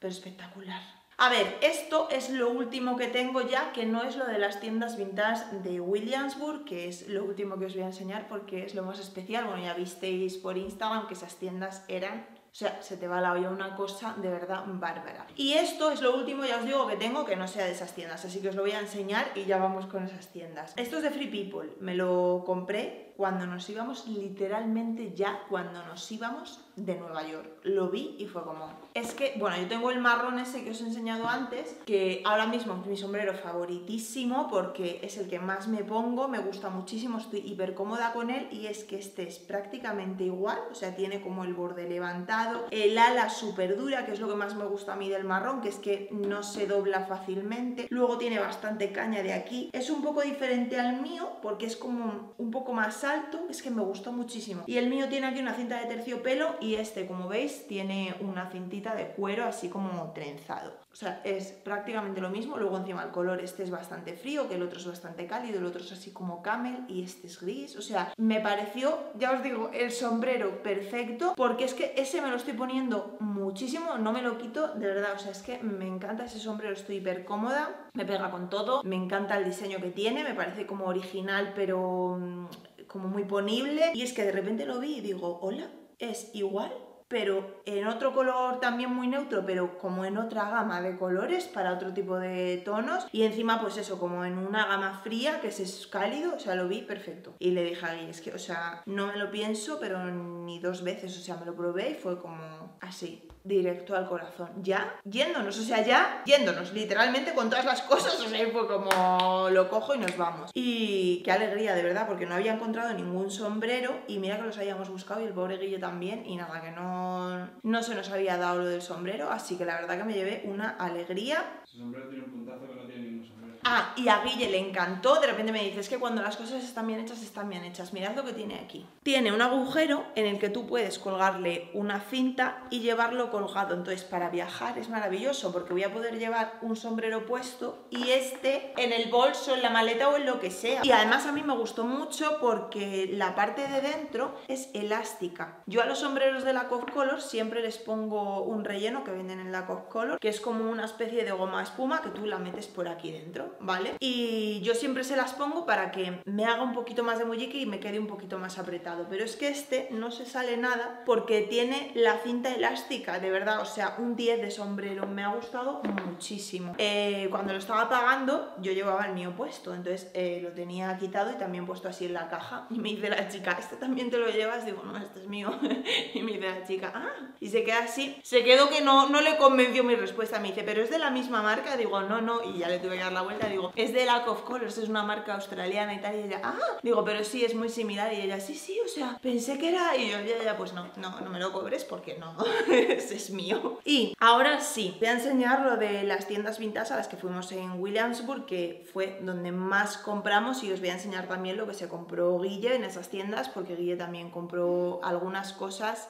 pero espectacular. A ver, esto es lo último que tengo ya, que no es lo de las tiendas vintage de Williamsburg, que es lo último que os voy a enseñar porque es lo más especial. Bueno, ya visteis por Instagram que esas tiendas eran sea, se te va la olla una cosa de verdad bárbara. Y esto es lo último, ya os digo, que tengo que no sea de esas tiendas, así que os lo voy a enseñar y ya vamos con esas tiendas. Esto es de Free People, me lo compré cuando nos íbamos, literalmente ya cuando nos íbamos de Nueva York. Lo vi y fue como... Es que, bueno, yo tengo el marrón ese que os he enseñado antes, que ahora mismo es mi sombrero favoritísimo porque es el que más me pongo, me gusta muchísimo, estoy hiper cómoda con él y es que este es prácticamente igual, o sea, tiene como el borde levantado, el ala súper dura, que es lo que más me gusta a mí del marrón, que es que no se dobla fácilmente, luego tiene bastante caña de aquí, es un poco diferente al mío porque es como un poco más alto, es que me gustó muchísimo. Y el mío tiene aquí una cinta de terciopelo y este, como veis, tiene una cintita de cuero así como trenzado. O sea, es prácticamente lo mismo. Luego encima el color este es bastante frío, que el otro es bastante cálido, el otro es así como camel y este es gris. O sea, me pareció, ya os digo, el sombrero perfecto porque es que ese me lo estoy poniendo muchísimo, no me lo quito, de verdad. O sea, es que me encanta ese sombrero, estoy hiper cómoda, me pega con todo, me encanta el diseño que tiene, me parece como original pero mm, como muy ponible. Y es que de repente lo vi y digo, hola, es igual pero en otro color también muy neutro, pero como en otra gama de colores para otro tipo de tonos. Y encima, pues eso, como en una gama fría, que es cálido, o sea, lo vi perfecto. Y le dije a Gui, es que, o sea, no me lo pienso, pero ni dos veces, o sea, me lo probé y fue como así directo al corazón. Ya, yéndonos, o sea, ya yéndonos, literalmente con todas las cosas, o sea, fue como lo cojo y nos vamos. Y qué alegría, de verdad, porque no había encontrado ningún sombrero y mira que los habíamos buscado y el pobre Guille también y nada, que no, no se nos había dado lo del sombrero, así que la verdad que me llevé una alegría. Su sombrero tiene un puntazo que no tiene ningún sombrero. Ah, y a Guille le encantó, de repente me dices que cuando las cosas están bien hechas, están bien hechas. Mirad lo que tiene aquí. Tiene un agujero en el que tú puedes colgarle una cinta y llevarlo colgado. Entonces, para viajar es maravilloso porque voy a poder llevar un sombrero puesto y este en el bolso, en la maleta o en lo que sea. Y además a mí me gustó mucho porque la parte de dentro es elástica. Yo a los sombreros de la Cof Color siempre les pongo un relleno que venden en la Cof Color, que es como una especie de goma espuma que tú la metes por aquí dentro, ¿vale? Y yo siempre se las pongo para que me haga un poquito más de muñeque y me quede un poquito más apretado. Pero es que este no se sale nada porque tiene la cinta elástica, de verdad, o sea, un 10 de sombrero. Me ha gustado muchísimo. Eh, cuando lo estaba pagando, yo llevaba el mío puesto, entonces eh, lo tenía quitado y también puesto así en la caja. Y me dice la chica, ¿este también te lo llevas? Digo, no, este es mío. y me dice la chica, ah, y se queda así. Se quedó que no, no le convenció mi respuesta. Me dice, ¿pero es de la misma marca? Digo, no, no. Y ya le tuve que dar la vuelta. Digo, es de Lack of Colors, es una marca australiana y tal. Y ella, ah, digo, pero sí, es muy similar. Y ella, sí, sí, o sea, pensé que era. Y yo, ya, ya, pues no, no, no me lo cobres porque no, ese es mío. Y ahora sí, voy a enseñar lo de las tiendas vintage a las que fuimos en Williamsburg, que fue donde más compramos. Y os voy a enseñar también lo que se compró Guille en esas tiendas, porque Guille también compró algunas cosas.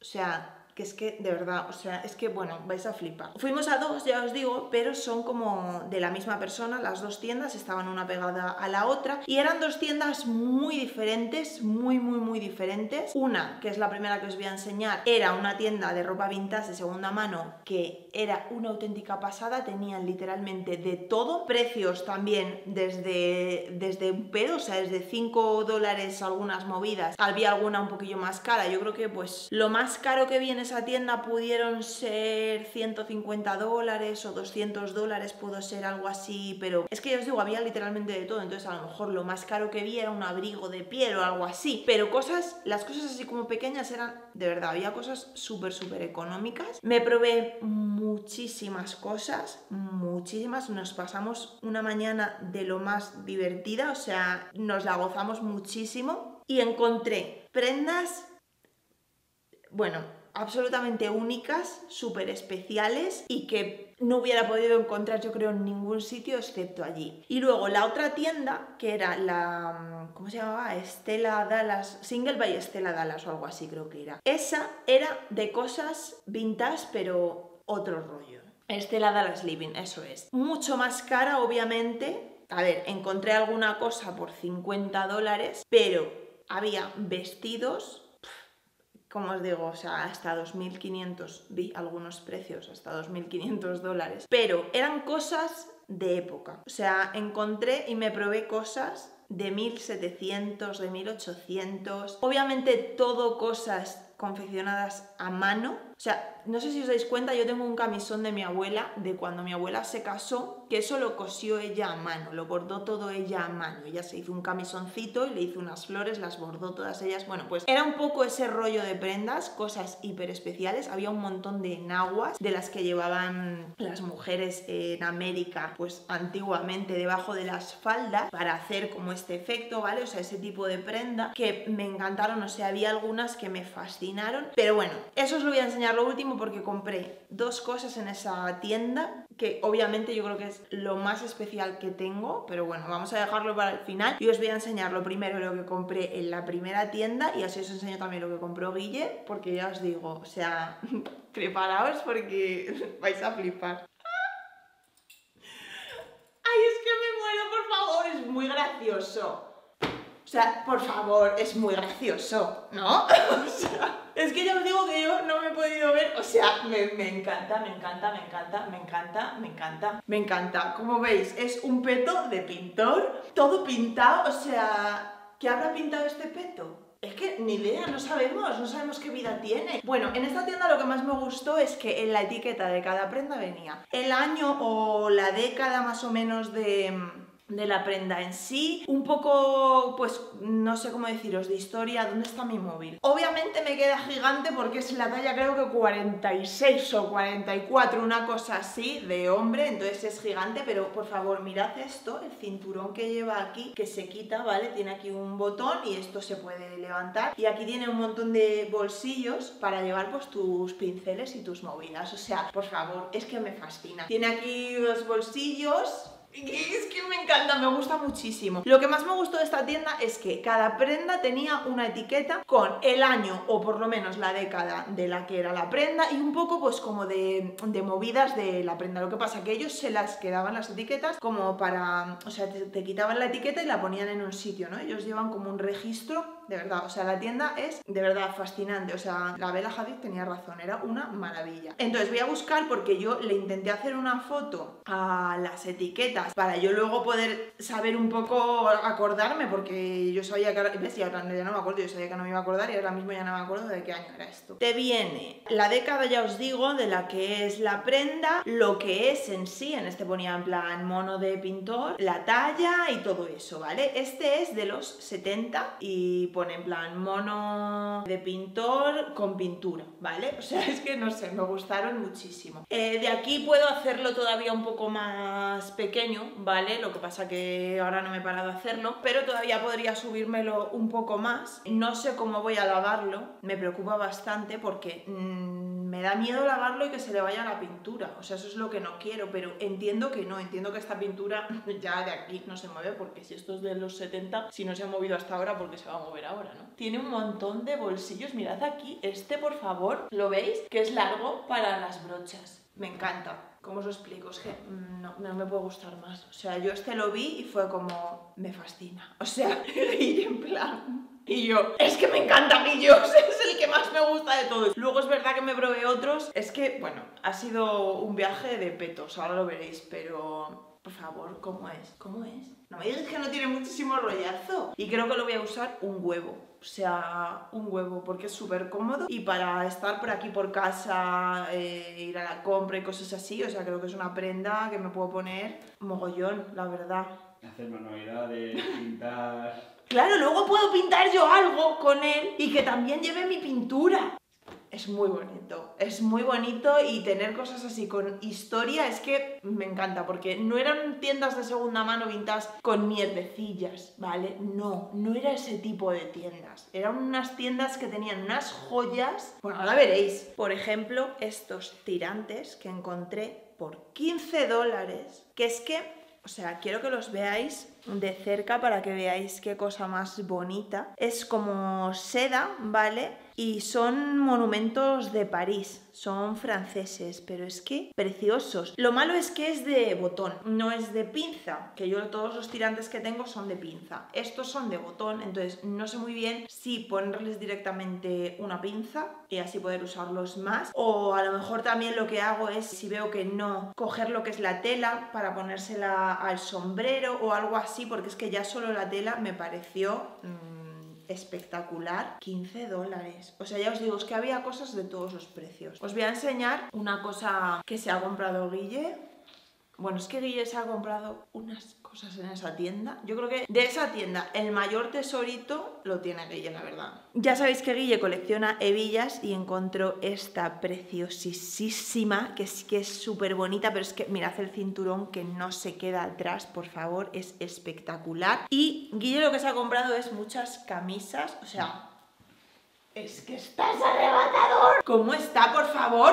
O sea, que es que, de verdad, o sea, es que, bueno, vais a flipar. Fuimos a dos, ya os digo, pero son como de la misma persona, las dos tiendas estaban una pegada a la otra y eran dos tiendas muy diferentes, muy, muy, muy diferentes. Una, que es la primera que os voy a enseñar, era una tienda de ropa vintage de segunda mano que era una auténtica pasada, tenían literalmente de todo, precios también desde, desde un pedo, o sea, desde 5 dólares algunas movidas, había alguna un poquillo más cara, yo creo que pues lo más caro que viene esa tienda pudieron ser 150 dólares o 200 dólares, pudo ser algo así, pero es que ya os digo, había literalmente de todo, entonces a lo mejor lo más caro que vi era un abrigo de piel o algo así, pero cosas, las cosas así como pequeñas eran, de verdad, había cosas súper, súper económicas. Me probé muchísimas cosas, muchísimas, nos pasamos una mañana de lo más divertida, o sea, nos la gozamos muchísimo y encontré prendas, bueno, absolutamente únicas, súper especiales y que no hubiera podido encontrar yo creo en ningún sitio excepto allí. Y luego la otra tienda, que era la, ¿cómo se llamaba? Estela Dallas, Single by Estela Dallas o algo así creo que era. Esa era de cosas vintage pero otro rollo. Estela Dallas Living, eso es. Mucho más cara obviamente. A ver, encontré alguna cosa por 50 dólares, pero había vestidos como os digo, o sea, hasta 2.500, vi algunos precios, hasta 2.500 dólares. Pero eran cosas de época. O sea, encontré y me probé cosas de 1.700, de 1.800. Obviamente todo cosas confeccionadas a mano. O sea, no sé si os dais cuenta, yo tengo un camisón de mi abuela, de cuando mi abuela se casó, que eso lo cosió ella a mano, lo bordó todo ella a mano. Ella se hizo un camisoncito y le hizo unas flores, las bordó todas ellas. Bueno, pues era un poco ese rollo de prendas, cosas hiper especiales. Había un montón de naguas de las que llevaban las mujeres en América, pues antiguamente debajo de las faldas, para hacer como este efecto, ¿vale? O sea, ese tipo de prenda que me encantaron, o sea, había algunas que me fascinaron. Pero bueno, eso os lo voy a enseñar lo último porque compré dos cosas en esa tienda que obviamente yo creo que es lo más especial que tengo, pero bueno, vamos a dejarlo para el final y os voy a enseñar lo primero lo que compré en la primera tienda y así os enseño también lo que compró Guille, porque ya os digo, o sea, preparaos porque vais a flipar. ¡Ay, es que me muero, por favor! Es muy gracioso. O sea, por favor, es muy gracioso, ¿no? o sea... Es que ya os digo que yo no me he podido ver, o sea, me, encanta, me encanta, me encanta, me encanta, me encanta, me encanta. Como veis, es un peto de pintor, todo pintado, o sea, ¿qué habrá pintado este peto? Es que ni idea, no sabemos, no sabemos qué vida tiene. Bueno, en esta tienda lo que más me gustó es que en la etiqueta de cada prenda venía el año o la década más o menos de de la prenda en sí, un poco, pues, no sé cómo deciros, de historia, ¿dónde está mi móvil? Obviamente me queda gigante porque es la talla creo que 46 o 44, una cosa así, de hombre, entonces es gigante, pero por favor mirad esto, el cinturón que lleva aquí, que se quita, ¿vale? Tiene aquí un botón y esto se puede levantar, y aquí tiene un montón de bolsillos para llevar pues tus pinceles y tus movidas, o sea, por favor, es que me fascina. Tiene aquí los bolsillos, es que me encanta, me gusta muchísimo. Lo que más me gustó de esta tienda es que cada prenda tenía una etiqueta con el año o por lo menos la década de la que era la prenda y un poco pues como de, movidas de la prenda. Lo que pasa que ellos se las quedaban las etiquetas como para, o sea, te, te quitaban la etiqueta y la ponían en un sitio, ¿no? Ellos llevan como un registro de verdad, o sea, la tienda es de verdad fascinante, o sea, la Bella Hadid tenía razón, era una maravilla. Entonces voy a buscar porque yo le intenté hacer una foto a las etiquetas para yo luego poder saber un poco, acordarme, porque yo sabía que, ves, y ahora ya no me acuerdo, yo sabía que no me iba a acordar y ahora mismo ya no me acuerdo de qué año era esto. Te viene la década, ya os digo, de la que es la prenda, lo que es en sí, en este ponía en plan mono de pintor, la talla y todo eso, ¿vale? Este es de los 70 y en plan mono de pintor con pintura, ¿vale? O sea, es que no sé, me gustaron muchísimo. Eh, de aquí puedo hacerlo todavía un poco más pequeño, ¿vale? Lo que pasa que ahora no me he parado a hacerlo, pero todavía podría subírmelo un poco más. No sé cómo voy a lavarlo, me preocupa bastante porque... Mmm, me da miedo lavarlo y que se le vaya la pintura. O sea, eso es lo que no quiero, pero entiendo que no, entiendo que esta pintura ya de aquí no se mueve, porque si esto es de los 70, si no se ha movido hasta ahora, porque se va a mover ahora, ¿no? Tiene un montón de bolsillos, mirad aquí, este por favor, ¿lo veis? Que es largo para las brochas. Me encanta. ¿Cómo os explico? Es que mm, no, no, me puede gustar más. O sea, yo este lo vi y fue como, me fascina. O sea, y en plan, y yo, es que me encanta mí, es el que más me gusta de todos. Luego es verdad que me probé otros. Es que, bueno, ha sido un viaje de petos, ahora lo veréis, pero... Por favor, ¿cómo es? ¿Cómo es? No me digas que no tiene muchísimo rollazo. Y creo que lo voy a usar un huevo. O sea, un huevo, porque es súper cómodo. Y para estar por aquí por casa, eh, ir a la compra y cosas así, o sea, creo que es una prenda que me puedo poner mogollón, la verdad. Hacer manualidades, pintar... Claro, luego puedo pintar yo algo con él y que también lleve mi pintura. Es muy bonito, es muy bonito y tener cosas así con historia es que me encanta porque no eran tiendas de segunda mano vintage con mierdecillas, ¿vale? No, no era ese tipo de tiendas. Eran unas tiendas que tenían unas joyas. Bueno, ahora veréis. Por ejemplo, estos tirantes que encontré por 15 dólares, que es que o sea, quiero que los veáis de cerca para que veáis qué cosa más bonita. Es como seda, ¿vale? Y son monumentos de París, son franceses, pero es que preciosos. Lo malo es que es de botón, no es de pinza, que yo todos los tirantes que tengo son de pinza. Estos son de botón, entonces no sé muy bien si ponerles directamente una pinza y así poder usarlos más. O a lo mejor también lo que hago es, si veo que no, coger lo que es la tela para ponérsela al sombrero o algo así, porque es que ya solo la tela me pareció... Mm, espectacular. 15 dólares. O sea, ya os digo, es que había cosas de todos los precios. Os voy a enseñar una cosa que se ha comprado Guille. Bueno, es que Guille se ha comprado unas cosas en esa tienda. Yo creo que de esa tienda el mayor tesorito lo tiene Guille, la verdad. Ya sabéis que Guille colecciona hebillas y encontró esta preciosísima, que es que es súper bonita, pero es que mirad el cinturón que no se queda atrás, por favor, es espectacular. Y Guille lo que se ha comprado es muchas camisas, o sea... Es que estás arrebatador. ¿Cómo está, por favor?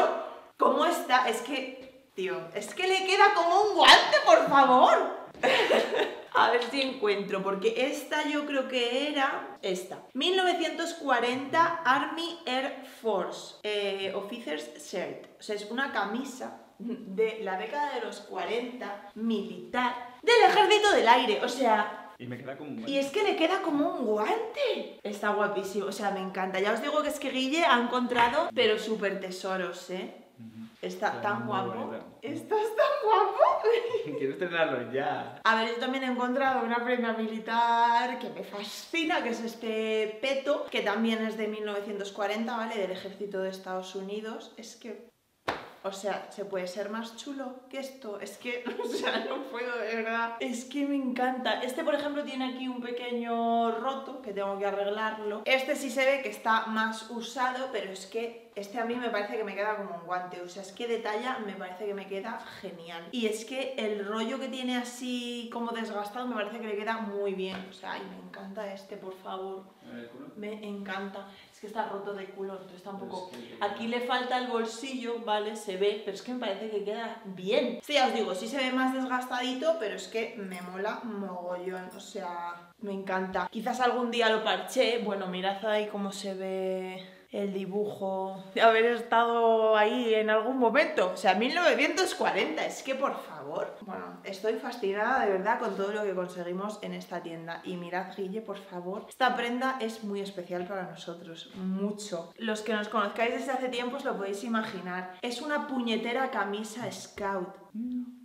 ¿Cómo está? Es que, tío, es que le queda como un guante, por favor. A ver si encuentro, porque esta yo creo que era esta. 1940 Army Air Force eh, Officers Shirt. O sea, es una camisa de la década de los 40 militar del ejército del aire. O sea, Y me queda como un y es que le queda como un guante. Está guapísimo, o sea, me encanta. Ya os digo que es que Guille ha encontrado, pero súper tesoros, ¿eh? Está tan guapo. Estás tan guapo. Quiero estrenarlo ya. A ver, yo también he encontrado una prenda militar que me fascina, que es este peto, que también es de 1940, ¿vale? Del ejército de Estados Unidos. Es que, o sea, ¿se puede ser más chulo que esto? Es que, o sea, no puedo, de verdad. Es que me encanta. Este, por ejemplo, tiene aquí un pequeño roto, que tengo que arreglarlo. Este sí se ve que está más usado, pero es que este a mí me parece que me queda como un guante, o sea, es que de talla me parece que me queda genial. Y es que el rollo que tiene así como desgastado me parece que le queda muy bien. O sea, ay, me encanta este, por favor. Me encanta. Es que está roto de culo, entonces está un poco... es que- Aquí le falta el bolsillo, ¿vale? Se ve, pero es que me parece que queda bien. Este ya os digo, sí se ve más desgastadito, pero es que me mola mogollón, o sea, me encanta. Quizás algún día lo parché, bueno, mirad ahí cómo se ve el dibujo de haber estado ahí en algún momento. O sea, 1940, es que por favor. Bueno, estoy fascinada de verdad con todo lo que conseguimos en esta tienda. Y mirad, Guille, por favor. Esta prenda es muy especial para nosotros, mucho. Los que nos conozcáis desde hace tiempo os lo podéis imaginar. Es una puñetera camisa scout.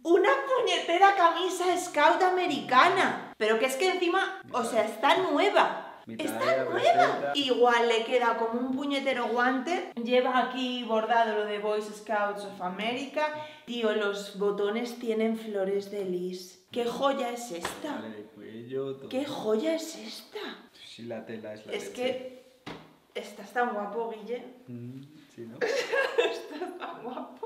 Una puñetera camisa scout americana. Pero que es que encima, o sea, está nueva. Mi Está nueva. Igual le queda como un puñetero guante. Lleva aquí bordado lo de Boy Scouts of America. Tío, los botones tienen flores de lis. ¿Qué joya es esta? Vale, de cuello, todo. ¿Qué joya es esta? Sí, la tela es la Es leche. que estás tan guapo, Guille. Mm, sí, ¿no? Estás tan guapo.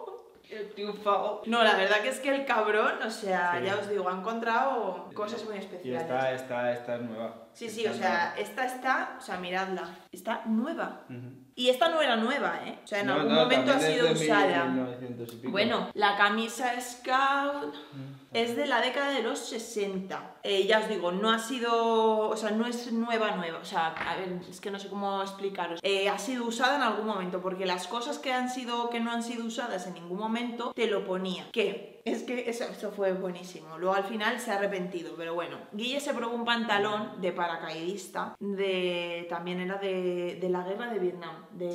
El triunfado. No, la verdad que es que el cabrón, o sea, Sí. ya os digo, ha encontrado cosas muy Y especiales. esta, esta, esta es nueva. Sí, sí, o sea, nueva. esta está, o sea, miradla, está nueva. Y esta no era nueva, ¿eh? O sea, en No, algún no, momento ha sido usada. 1900 y pico. Bueno, la camisa Scout. Es de la década de los 60. Eh, ya os digo, no ha sido, o sea, no es nueva, nueva. O sea, a ver, es que no sé cómo explicaros. Eh, ha sido usada en algún momento, porque las cosas que han sido, que no han sido usadas en ningún momento, te lo ponía. ¿Qué? Es que eso, eso fue buenísimo. Luego al final se ha arrepentido, pero bueno. Guille se probó un pantalón de paracaidista, de también era de, de la guerra de Vietnam, de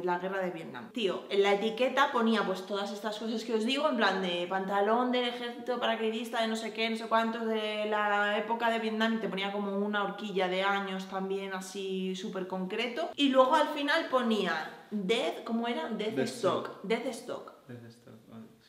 Sí. la guerra de Vietnam. Tío, en la etiqueta ponía pues todas estas cosas que os digo, en plan de pantalón del ejército paracaidista, de no sé qué, no sé cuántos, de la época de Vietnam, y te ponía como una horquilla de años también así súper concreto. Y luego al final ponía Death, ¿cómo era? Death, Death Stock. Stock. Death Stock.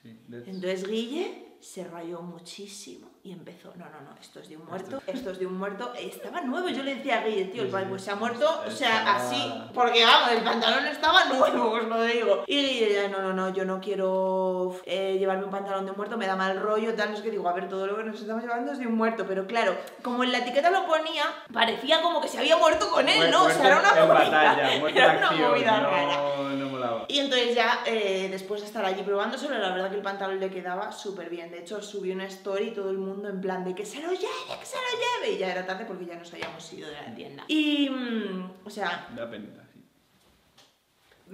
Sí, desde- Entonces Guille se rayó muchísimo y empezó, no, no, no, esto es de un muerto, esto es de un muerto. Estaba nuevo, yo le decía a Guille, tío, el pues se ha muerto, o sea, así, porque vamos, el pantalón estaba nuevo, os lo digo. Y Guille, ya, no, no, no, yo no quiero eh, llevarme un pantalón de muerto, me da mal rollo, tal, no es que digo, a ver, todo lo que nos estamos llevando es de un muerto, pero claro, como en la etiqueta lo ponía, parecía como que se había muerto con él, ¿no? O sea, era una movida, batalla, era una acción, movida rara. no, no molaba. Y entonces ya, eh, después de estar allí probándoselo, la verdad que el pantalón le quedaba súper bien. De hecho, subí una story y todo el mundo en plan de que se lo lleve, que se lo lleve. Y ya era tarde porque ya nos habíamos ido de la tienda. Y, mm, o sea, Da penita, sí.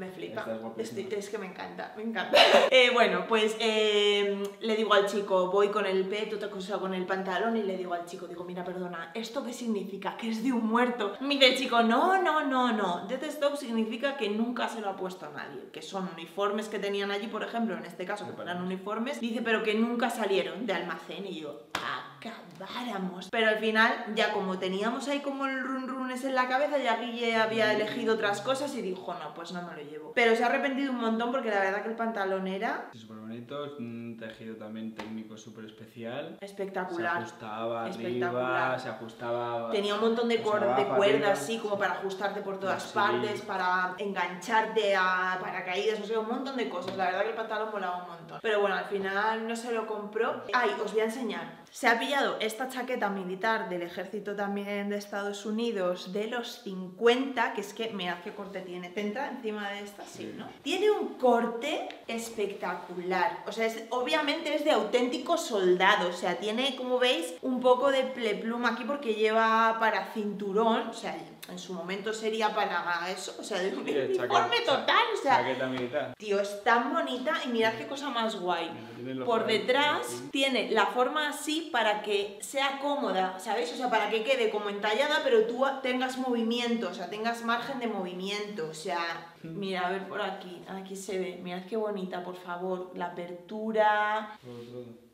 Me flipa. Estoy- es que me encanta, me encanta. Eh, bueno, pues eh, le digo al chico, voy con el peto, otra cosa con el pantalón, y le digo al chico, digo, mira, perdona, ¿esto qué significa? Que es de un muerto. Me dice el chico, no, no, no, no. Death Stop significa que nunca se lo ha puesto a nadie. Que son uniformes que tenían allí, por ejemplo, en este caso, que eran uniformes. Dice, pero que nunca salieron de almacén. Y yo, ah, acabáramos. Pero al final, ya como teníamos ahí como el run run ese en la cabeza, ya Guille había elegido otras cosas y dijo, no, pues no me lo llevo. Pero se ha arrepentido un montón porque la verdad que el pantalón era Sí, súper bonito, es un tejido también técnico súper especial. Se espectacular. ajustaba Espectacular. arriba, se ajustaba... Tenía un montón de, se de cuerdas así como para ajustarte por todas Sí. partes, para engancharte a paracaídas, o sea, un montón de cosas. La verdad que el pantalón molaba un montón. Pero bueno, al final no se lo compró. Ay, os voy a enseñar. Se ha pillado esta chaqueta militar del ejército también de Estados Unidos de los 50, que es que mirad qué corte tiene. ¿Te entra encima de esta? Sí, ¿no? Tiene un corte espectacular. O sea, es- obviamente es de auténtico soldado. O sea, tiene, como veis, un poco de plepluma aquí porque lleva para cinturón. O sea, en su momento sería para eso. O sea, de un chaqueta- uniforme total. O sea, Chaqueta militar. tío, es tan bonita y mirad qué cosa más guay. Mira, Por detrás tiene la forma así para que sea cómoda, ¿sabes? O sea, para que quede como entallada, pero tú tengas movimiento, o sea, tengas margen de movimiento. O sea, mira, a ver por aquí, aquí se ve, mirad qué bonita, por favor, la apertura,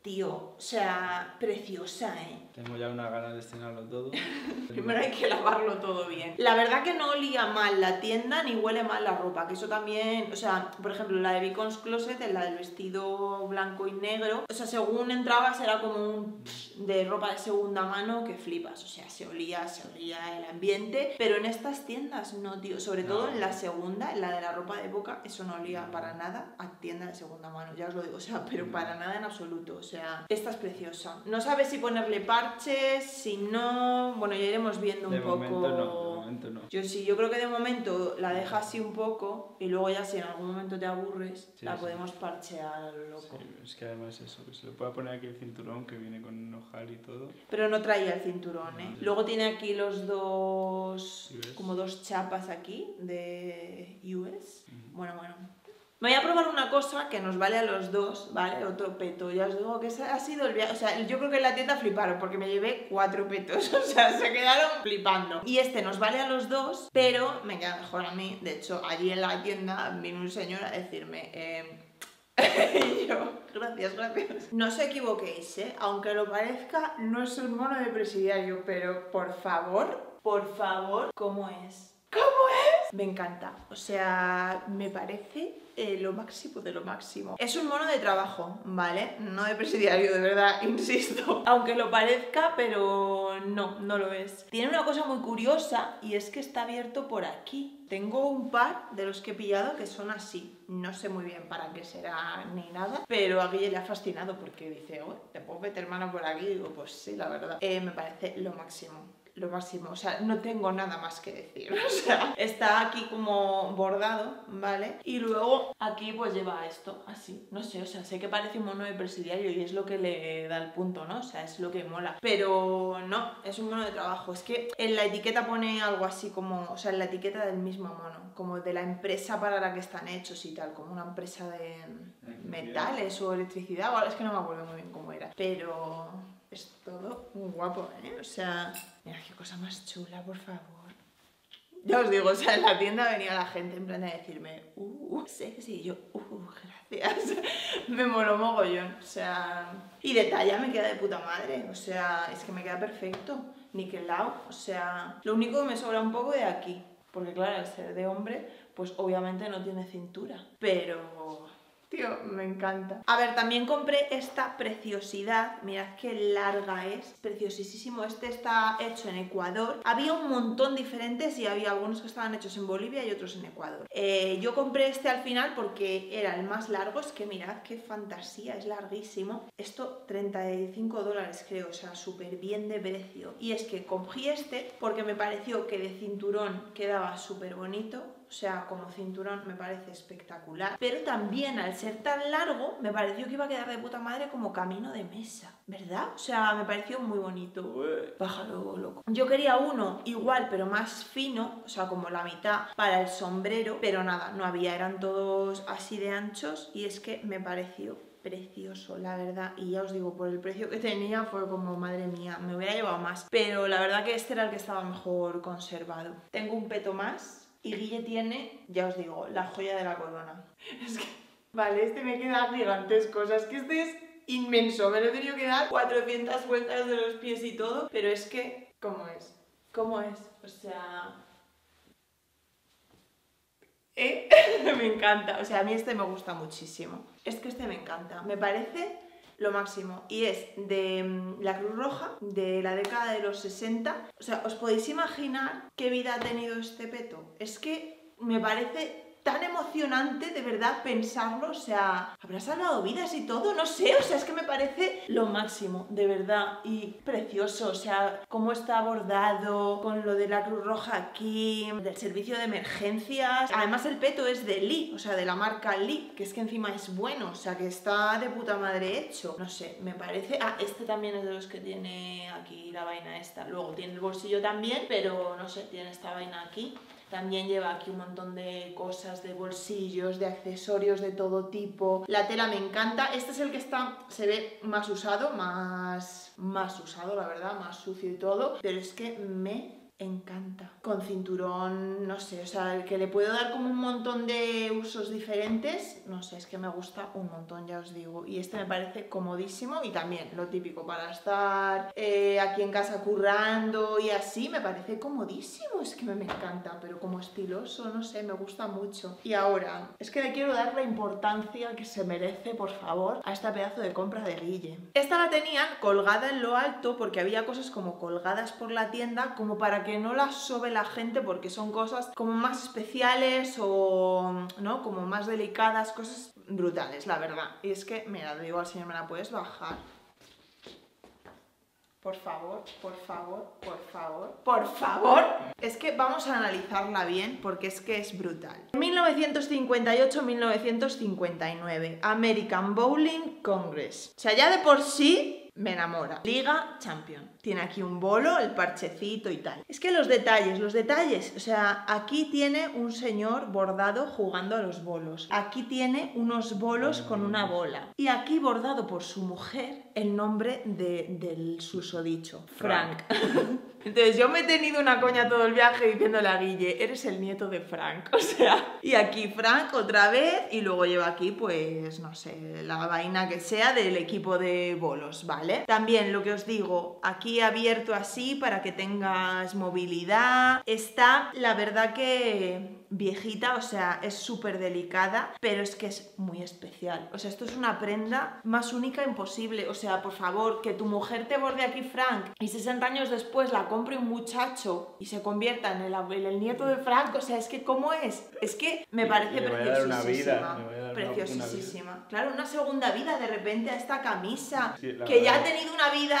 tío, o sea, preciosa, ¿eh? Tengo ya una ganas de estrenarlo todo. Primero hay que lavarlo todo bien. La verdad que no olía mal la tienda ni huele mal la ropa, que eso también, o sea, por ejemplo, la de Beacon's Closet, la del vestido blanco y negro, o sea, según entrabas era como un de ropa de segunda mano que flipas, o sea, se olía, se olía el ambiente, pero en estas tiendas no, tío, sobre todo en la segunda, en la de la ropa de época, eso no olía para nada a tienda de segunda mano, ya os lo digo, o sea, pero para nada en absoluto, o sea, esta es preciosa. No sabes si ponerle parches, si no, bueno, ya iremos viendo De un poco. no, de momento no. Yo sí, yo creo que de momento la dejas así un poco y luego ya si en algún momento te aburres, Sí, la sí. podemos parchear a lo loco. Sí, es que además eso, que se le puede poner aquí el cinturón que viene con un ojal y todo. Pero no traía el cinturón, ¿eh? Luego tiene aquí los dos, como dos chapas aquí de US. Bueno, bueno. Me voy a probar una cosa que nos vale a los dos, ¿vale? Otro peto. Ya os digo que ha sido el viaje. O sea, yo creo que en la tienda fliparon porque me llevé cuatro petos. O sea, se quedaron flipando. Y este nos vale a los dos, pero me queda mejor a mí. De hecho, allí en la tienda vino un señor a decirme. Eh, yo, gracias, gracias. No os equivoquéis, ¿eh? Aunque lo parezca, no es un mono de presidiario, pero por favor, por favor, ¿cómo es? ¿Cómo es? Me encanta. O sea, me parece eh, lo máximo de lo máximo. Es un mono de trabajo, ¿vale? No de presidiario, de verdad, insisto. Aunque lo parezca, pero no, no lo es. Tiene una cosa muy curiosa y es que está abierto por aquí. Tengo un par de los que he pillado que son así. No sé muy bien para qué será ni nada, pero a Guille le ha fascinado porque dice, "Oh, ¿te puedo meter mano por aquí? Y digo, pues sí, la verdad. Eh, me parece lo máximo lo máximo, o sea, no tengo nada más que decir, o sea, está aquí como bordado, ¿vale? Y luego aquí pues lleva esto, así, no sé, o sea, sé que parece un mono de presidiario y es lo que le da el punto, ¿no? O sea, es lo que mola, pero no, es un mono de trabajo, es que en la etiqueta pone algo así como, o sea, en la etiqueta del mismo mono, como de la empresa para la que están hechos y tal, como una empresa de metales o electricidad, o algo, es que no me acuerdo muy bien cómo era, pero es todo muy guapo, ¿eh? O sea, mira qué cosa más chula, por favor. Ya os digo, o sea, en la tienda venía la gente en plan de decirme, uh, sexy, y yo, uh, gracias. me moló mogollón, o sea... Y de talla me queda de puta madre, o sea, es que me queda perfecto, niquelado, o sea... Lo único que me sobra un poco de aquí, porque claro, al ser de hombre, pues obviamente no tiene cintura, pero... Tío, me encanta. A ver, también compré esta preciosidad. Mirad qué larga es. Preciosísimo. Este está hecho en Ecuador. Había un montón diferentes y había algunos que estaban hechos en Bolivia y otros en Ecuador. Eh, yo compré este al final porque era el más largo. Es que mirad qué fantasía, es larguísimo. Esto 35 dólares creo, o sea, súper bien de precio. Y es que cogí este porque me pareció que de cinturón quedaba súper bonito. O sea, como cinturón me parece espectacular. Pero también al ser tan largo, me pareció que iba a quedar de puta madre como camino de mesa. ¿Verdad? O sea, me pareció muy bonito. Pájaro loco. Yo quería uno igual, pero más fino, o sea, como la mitad para el sombrero. Pero nada, no había, eran todos así de anchos. Y es que me pareció precioso, la verdad. Y ya os digo, por el precio que tenía fue como, madre mía, me hubiera llevado más. Pero la verdad que este era el que estaba mejor conservado. Tengo un peto más y Guille tiene, ya os digo, la joya de la corona. Es que, vale, este me queda gigantesco. Es que este es inmenso. Me lo he tenido que dar 400 vueltas de los pies y todo. Pero es que, ¿cómo es? ¿Cómo es? O sea... ¿Eh? me encanta. O sea, a mí este me gusta muchísimo. Es que este me encanta. Me parece lo máximo. Y es de mm, la Cruz Roja, de la década de los 60. O sea, ¿os podéis imaginar qué vida ha tenido este peto? Es que me parece tan emocionante de verdad pensarlo, o sea, habrá salvado vidas y todo, no sé, o sea, es que me parece lo máximo, de verdad, y precioso, o sea, cómo está abordado con lo de la Cruz Roja aquí, del servicio de emergencias, además el peto es de Lee, o sea, de la marca Lee, que es que encima es bueno, o sea, que está de puta madre hecho, no sé, me parece, ah, este también es de los que tiene aquí la vaina esta, luego tiene el bolsillo también, pero no sé, tiene esta vaina aquí, también lleva aquí un montón de cosas, de bolsillos, de accesorios de todo tipo. La tela me encanta. Este es el que está, se ve más usado, más, más usado, la verdad, más sucio y todo. Pero es que me encanta. Con cinturón, no sé, o sea, el que le puedo dar como un montón de usos diferentes, no sé, es que me gusta un montón, ya os digo. Y este me parece comodísimo y también lo típico para estar eh, aquí en casa currando y así, me parece comodísimo, es que me, encanta, pero como estiloso, no sé, me gusta mucho. Y ahora, es que le quiero dar la importancia que se merece, por favor, a esta pedazo de compra de Guille. Esta la tenían colgada en lo alto porque había cosas como colgadas por la tienda como para que que no las sobe la gente porque son cosas como más especiales o, ¿no? Como más delicadas, cosas brutales, la verdad. Y es que, mira, digo al señor, ¿me la puedes bajar? Por favor, por favor, por favor, por favor. Es que vamos a analizarla bien porque es que es brutal. 1958-1959, American Bowling Congress. O sea, ya de por sí me enamora. Liga Champion. Tiene aquí un bolo, el parchecito y tal. Es que los detalles, los detalles. O sea, aquí tiene un señor bordado jugando a los bolos. Aquí tiene unos bolos con una bola. Y aquí bordado por su mujer el nombre del susodicho, Frank. Entonces yo me he tenido una coña todo el viaje diciéndole a Guille, eres el nieto de Frank, o sea, y aquí Frank otra vez y luego lleva aquí pues, no sé, la vaina que sea del equipo de bolos, ¿vale? También lo que os digo, aquí abierto así para que tengas movilidad, está la verdad que viejita, o sea, es súper delicada, pero es que es muy especial. O sea, esto es una prenda más única imposible. O sea, por favor, que tu mujer te borde aquí, Frank, y 60 años después la compre un muchacho y se convierta en el, nieto de Frank, o sea, es que ¿cómo es? Es que me parece preciosísima. preciosísima. claro, una segunda vida de repente a esta camisa, que ya ha tenido una vida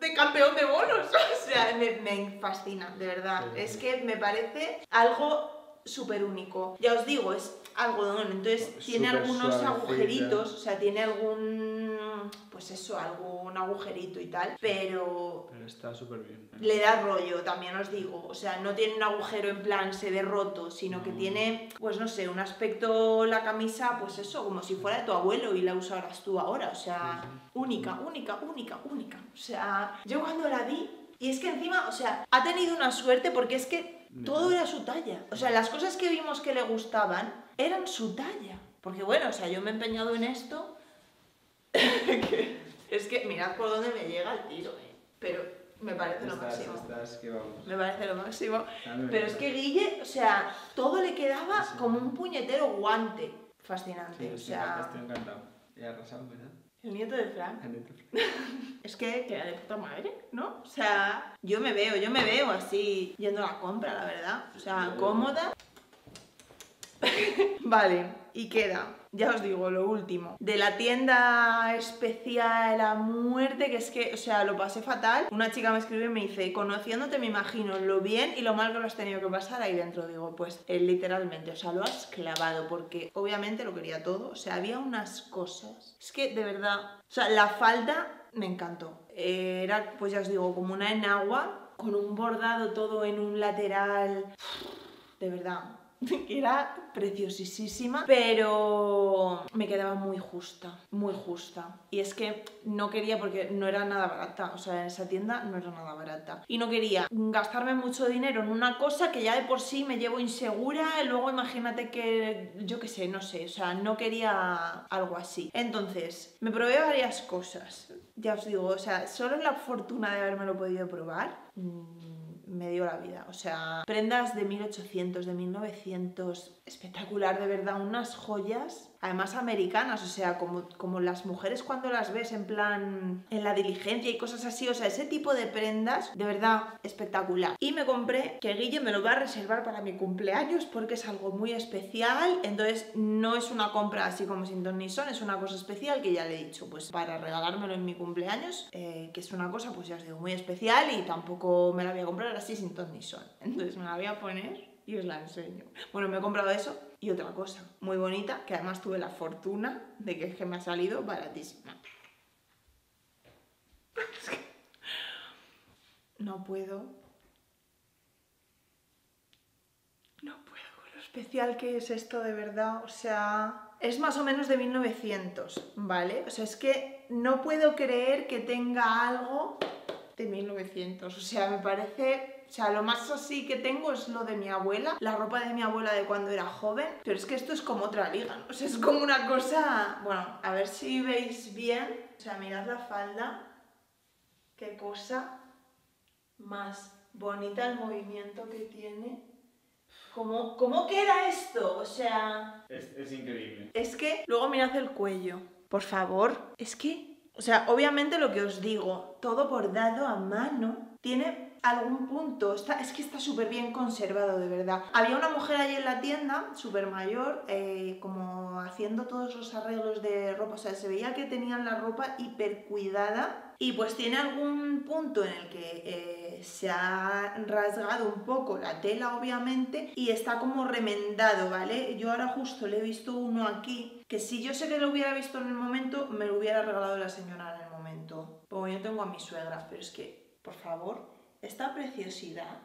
de campeón de bolos. O sea, me, fascina, de verdad. es que me parece algo súper único. Ya os digo, es algodón, entonces tiene algunos agujeritos, o sea, tiene algún, pues eso, algún agujerito y tal, pero... Pero está súper bien. Le da rollo, también os digo, o sea, no tiene un agujero en plan se de roto, sino que tiene, pues no sé, un aspecto la camisa, pues eso, como si fuera de tu abuelo y la usaras tú ahora, o sea, única, única, única, única. O sea, yo cuando la vi, y es que encima, o sea, ha tenido una suerte porque es que todo era su talla. O sea, las cosas que vimos que le gustaban eran su talla. Porque bueno, o sea, yo me he empeñado en esto. es que mirad por dónde me llega el tiro, ¿eh? Pero me parece lo máximo. Me parece lo máximo. Pero es que Guille, o sea, todo le quedaba como un puñetero guante. Fascinante. o sea... Estoy encantado. He arrasado, ¿verdad? El nieto de Frank. es que queda de puta madre, ¿no? O sea, yo me veo, yo me veo así yendo a la compra, la verdad. O sea, cómoda. vale, y queda ya os digo, lo último. De la tienda especial a muerte, que es que, o sea, lo pasé fatal. Una chica me escribe y me dice, conociéndote me imagino lo bien y lo mal que lo has tenido que pasar ahí dentro. Digo, pues eh, literalmente, o sea, lo has clavado porque obviamente lo quería todo. O sea, había unas cosas. Es que de verdad, o sea, la falda me encantó. era, pues ya os digo, como una enagua con un bordado todo en un lateral. De verdad, que era preciosísima, pero me quedaba muy justa, muy justa. Y es que no quería, porque no era nada barata, o sea, en esa tienda no era nada barata. Y no quería gastarme mucho dinero en una cosa que ya de por sí me llevo insegura, y luego imagínate que, yo qué sé, no sé, o sea, no quería algo así. Entonces, me probé varias cosas, ya os digo, o sea, solo la fortuna de haberme podido probar. Mm, me dio la vida. O sea, prendas de 1800, de 1900, espectacular, de verdad, unas joyas además americanas, o sea, como, como las mujeres cuando las ves en plan en la diligencia y cosas así, o sea, ese tipo de prendas, de verdad, espectacular. Y me compré, que Guille me lo va a reservar para mi cumpleaños porque es algo muy especial, entonces no es una compra así como sin ton ni son, es una cosa especial que ya le he dicho, pues para regalármelo en mi cumpleaños, eh, que es una cosa, pues ya os digo, muy especial y tampoco me la voy a comprar así sin ton ni son. Entonces me la voy a poner y os la enseño. Bueno, me he comprado eso y otra cosa muy bonita, que además tuve la fortuna de que, es que me ha salido baratísima. No puedo. No puedo con lo especial que es esto de verdad. O sea, es más o menos de 1900, ¿vale? O sea, es que no puedo creer que tenga algo de 1900. O sea, me parece o sea, lo más así que tengo es lo de mi abuela, la ropa de mi abuela de cuando era joven, pero es que esto es como otra liga, ¿no? O sea, es como una cosa... Bueno, a ver si veis bien. O sea, mirad la falda. Qué cosa más bonita el movimiento que tiene. ¿Cómo, cómo queda esto? O sea... Es, es increíble. Es que luego mirad el cuello. Por favor, es que... O sea, obviamente lo que os digo, todo bordado a mano, tiene algún punto, está, es que está súper bien conservado, de verdad. Había una mujer allí en la tienda, súper mayor, eh, como haciendo todos los arreglos de ropa, o sea, se veía que tenían la ropa hiper cuidada y pues tiene algún punto en el que eh, se ha rasgado un poco la tela, obviamente, y está como remendado, ¿vale? Yo ahora justo le he visto uno aquí, que si yo sé que lo hubiera visto en el momento, me lo hubiera regalado la señora en el momento. Porque yo tengo a mi suegra, pero es que, por favor, esta preciosidad.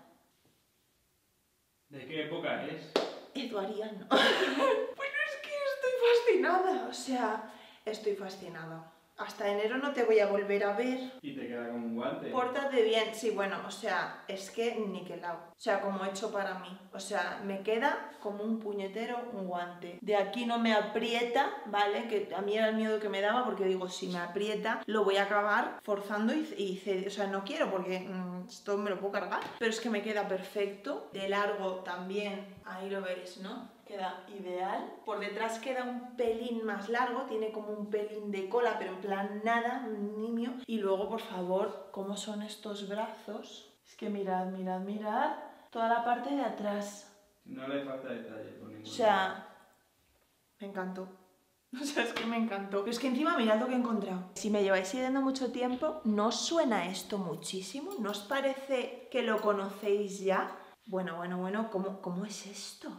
¿De qué época es? Eduariano. bueno, es que estoy fascinada. O sea, estoy fascinada hasta enero no te voy a volver a ver. Y te queda como un guante. Pórtate bien, sí, bueno, o sea, es que niquelado. O sea, como hecho para mí. O sea, me queda como un puñetero, un guante. De aquí no me aprieta, ¿vale? Que a mí era el miedo que me daba porque digo, si me aprieta, lo voy a acabar forzando y, y o sea, no quiero porque mm, esto me lo puedo cargar. Pero es que me queda perfecto. De largo también, ahí lo veis, ¿no? Queda ideal. Por detrás queda un pelín más largo, tiene como un pelín de cola, pero en plan nada, nimio. Y luego, por favor, ¿cómo son estos brazos? Es que mirad, mirad, mirad. Toda la parte de atrás. No le falta detalle por ningún O sea, me encantó. O sea, es que me encantó. Pero es que encima mirad lo que he encontrado. Si me lleváis siguiendo mucho tiempo, ¿no suena esto muchísimo? ¿No os parece que lo conocéis ya? Bueno, bueno, bueno, ¿cómo, cómo es esto?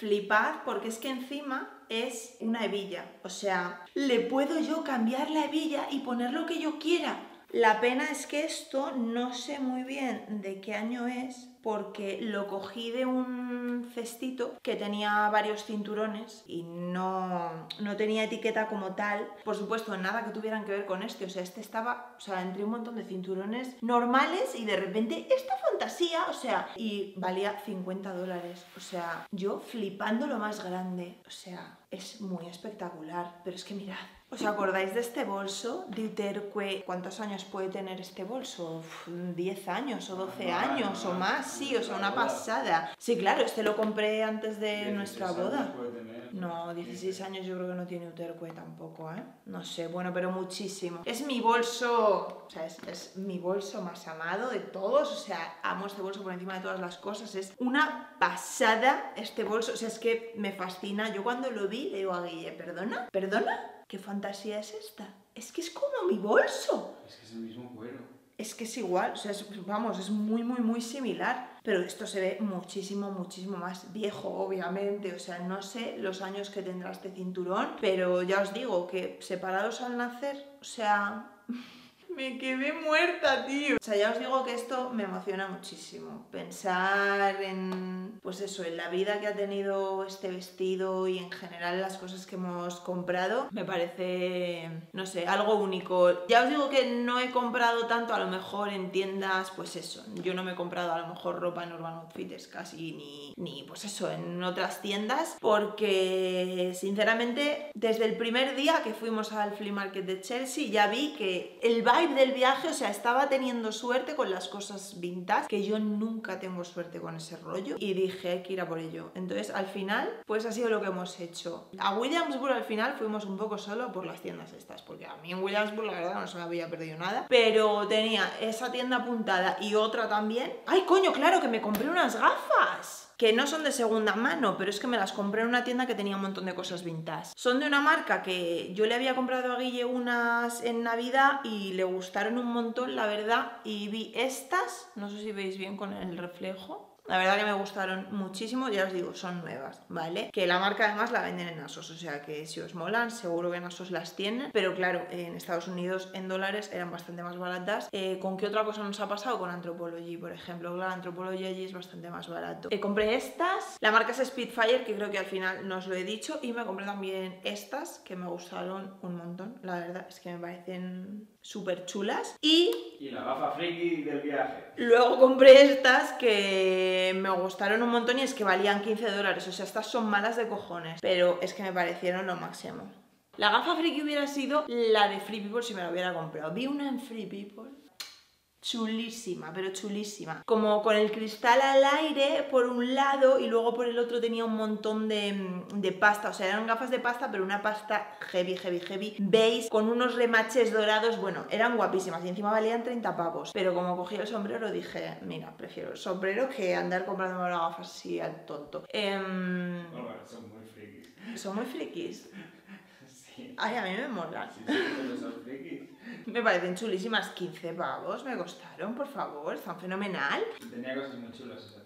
Flipad porque es que encima es una hebilla. O sea, le puedo yo cambiar la hebilla y poner lo que yo quiera. La pena es que esto no sé muy bien de qué año es porque lo cogí de un cestito que tenía varios cinturones y no, no tenía etiqueta como tal. Por supuesto, nada que tuvieran que ver con este. O sea, este estaba, o sea, entre un montón de cinturones normales y de repente esta fantasía, o sea, y valía 50 dólares. O sea, yo flipando lo más grande. O sea, es muy espectacular. Pero es que mirad, ¿Os acordáis de este bolso de Uterque? ¿Cuántos años puede tener este bolso? ¿10 años o 12 años o más? Sí, o sea, una pasada. Sí, claro, este lo compré antes de nuestra boda. No, 16 años yo creo que no tiene Uterque tampoco, ¿eh? No sé, bueno, pero muchísimo. Es mi bolso, o sea, es, es mi bolso más amado de todos, o sea, amo este bolso por encima de todas las cosas. Es una pasada este bolso, o sea, es que me fascina. Yo cuando lo vi le digo a Guille, ¿perdona? ¿Perdona? ¿Qué fantasía es esta? Es que es como mi bolso. Es que es el mismo cuero. Es que es igual, o sea, vamos, es muy, muy, muy similar. Pero esto se ve muchísimo, muchísimo más viejo, obviamente. O sea, no sé los años que tendrá este cinturón, pero ya os digo que separados al nacer, o sea, Me quedé muerta, tío. O sea, ya os digo que esto me emociona muchísimo. Pensar en, pues eso, en la vida que ha tenido este vestido y en general las cosas que hemos comprado, me parece, no sé, algo único. Ya os digo que no he comprado tanto a lo mejor en tiendas, pues eso. Yo no me he comprado a lo mejor ropa en Urban Outfitters casi, ni, ni pues eso, en otras tiendas, porque sinceramente desde el primer día que fuimos al flea market de Chelsea ya vi que el del viaje, o sea, estaba teniendo suerte con las cosas vintage, que yo nunca tengo suerte con ese rollo, y dije, hay que ir a por ello. Entonces, al final, pues ha sido lo que hemos hecho. A Williamsburg al final fuimos un poco solo por las tiendas estas, porque a mí en Williamsburg la verdad no se me había perdido nada, pero tenía esa tienda apuntada y otra también. ¡Ay, coño, claro, que me compré unas gafas! Que no son de segunda mano, pero es que me las compré en una tienda que tenía un montón de cosas vintage. Son de una marca que yo le había comprado a Guille unas en Navidad y le gustaron un montón, la verdad, y vi estas, no sé si veis bien con el reflejo, la verdad que me gustaron muchísimo, ya os digo, son nuevas, ¿vale? Que la marca además la venden en ASOS, o sea que si os molan, seguro que en ASOS las tienen. Pero claro, en Estados Unidos en dólares eran bastante más baratas. Eh, ¿Con qué otra cosa nos ha pasado? Con Anthropology, por ejemplo. La Anthropology allí es bastante más barato. Eh, compré estas, la marca es Spitfire, que creo que al final no os lo he dicho, y me compré también estas, que me gustaron un montón. La verdad es que me parecen súper chulas. Y... Y la gafa friki del viaje. Luego compré estas que me gustaron un montón y es que valían 15 dólares. O sea, estas son malas de cojones. Pero es que me parecieron lo máximo. La gafa friki hubiera sido la de Free People si me la hubiera comprado. Vi una en Free People chulísima, pero chulísima. Como con el cristal al aire por un lado y luego por el otro tenía un montón de, de, pasta. O sea, eran gafas de pasta, pero una pasta heavy, heavy, heavy. Veis, con unos remaches dorados. Bueno, eran guapísimas y encima valían 30 pavos. Pero como cogí el sombrero dije, mira, prefiero el sombrero que andar comprando las gafas así al tonto. Eh... son muy frikis. Son muy frikis. Sí. Ay, a mí me molan. Sí, sí. Me parecen chulísimas. 15 pavos me costaron, por favor. Están fenomenal. Tenía cosas muy chulas esa.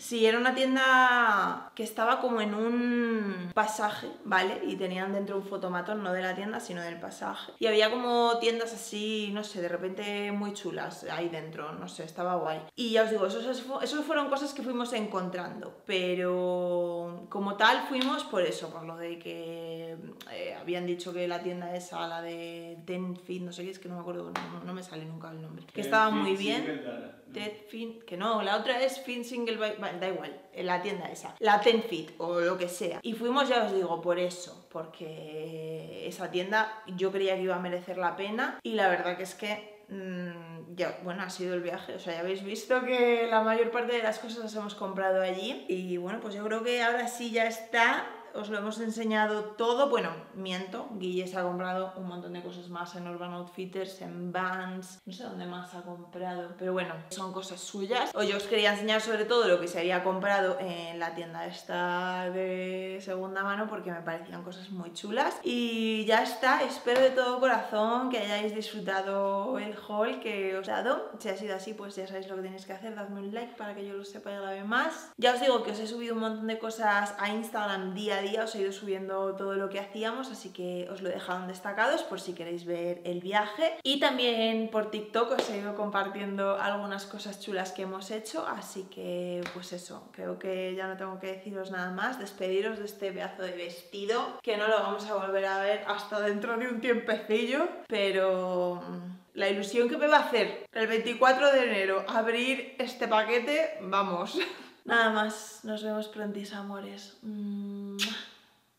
Sí, era una tienda que estaba como en un pasaje, ¿vale? Y tenían dentro un fotomatón, no de la tienda, sino del pasaje. Y había como tiendas así, no sé, de repente muy chulas ahí dentro, no sé, estaba guay. Y ya os digo, esos, esos fueron cosas que fuimos encontrando, pero como tal fuimos por eso, por lo de que eh, habían dicho que la tienda esa, la de Ten Feet, no sé qué, es que no me acuerdo, no, no me sale nunca el nombre. Que estaba muy bien. Dead Fin, que no, la otra es Fin Single by, da igual, en la tienda esa, la Ten Fit o lo que sea. Y fuimos, ya os digo, por eso, porque esa tienda yo creía que iba a merecer la pena y la verdad que es que mmm, ya, bueno, ha sido el viaje, o sea, ya habéis visto que la mayor parte de las cosas las hemos comprado allí y bueno, pues yo creo que ahora sí ya está os lo hemos enseñado todo. Bueno, miento, Guille se ha comprado un montón de cosas más en Urban Outfitters, en Vans, no sé dónde más ha comprado, pero bueno, son cosas suyas. Yo os quería enseñar sobre todo lo que se había comprado en la tienda esta de segunda mano porque me parecían cosas muy chulas. Y ya está, espero de todo corazón que hayáis disfrutado el haul que os he dado. Si ha sido así, pues ya sabéis lo que tenéis que hacer, dadme un like para que yo lo sepa y vez más. Ya os digo que os he subido un montón de cosas a Instagram día día, os he ido subiendo todo lo que hacíamos, así que os lo he dejado en destacados por si queréis ver el viaje. Y también por TikTok os he ido compartiendo algunas cosas chulas que hemos hecho, así que pues eso, creo que ya no tengo que deciros nada más, despediros de este pedazo de vestido, que no lo vamos a volver a ver hasta dentro de un tiempecillo, pero mm, la ilusión que me va a hacer el 24 de enero abrir este paquete, vamos. Nada más, nos vemos prontis, amores.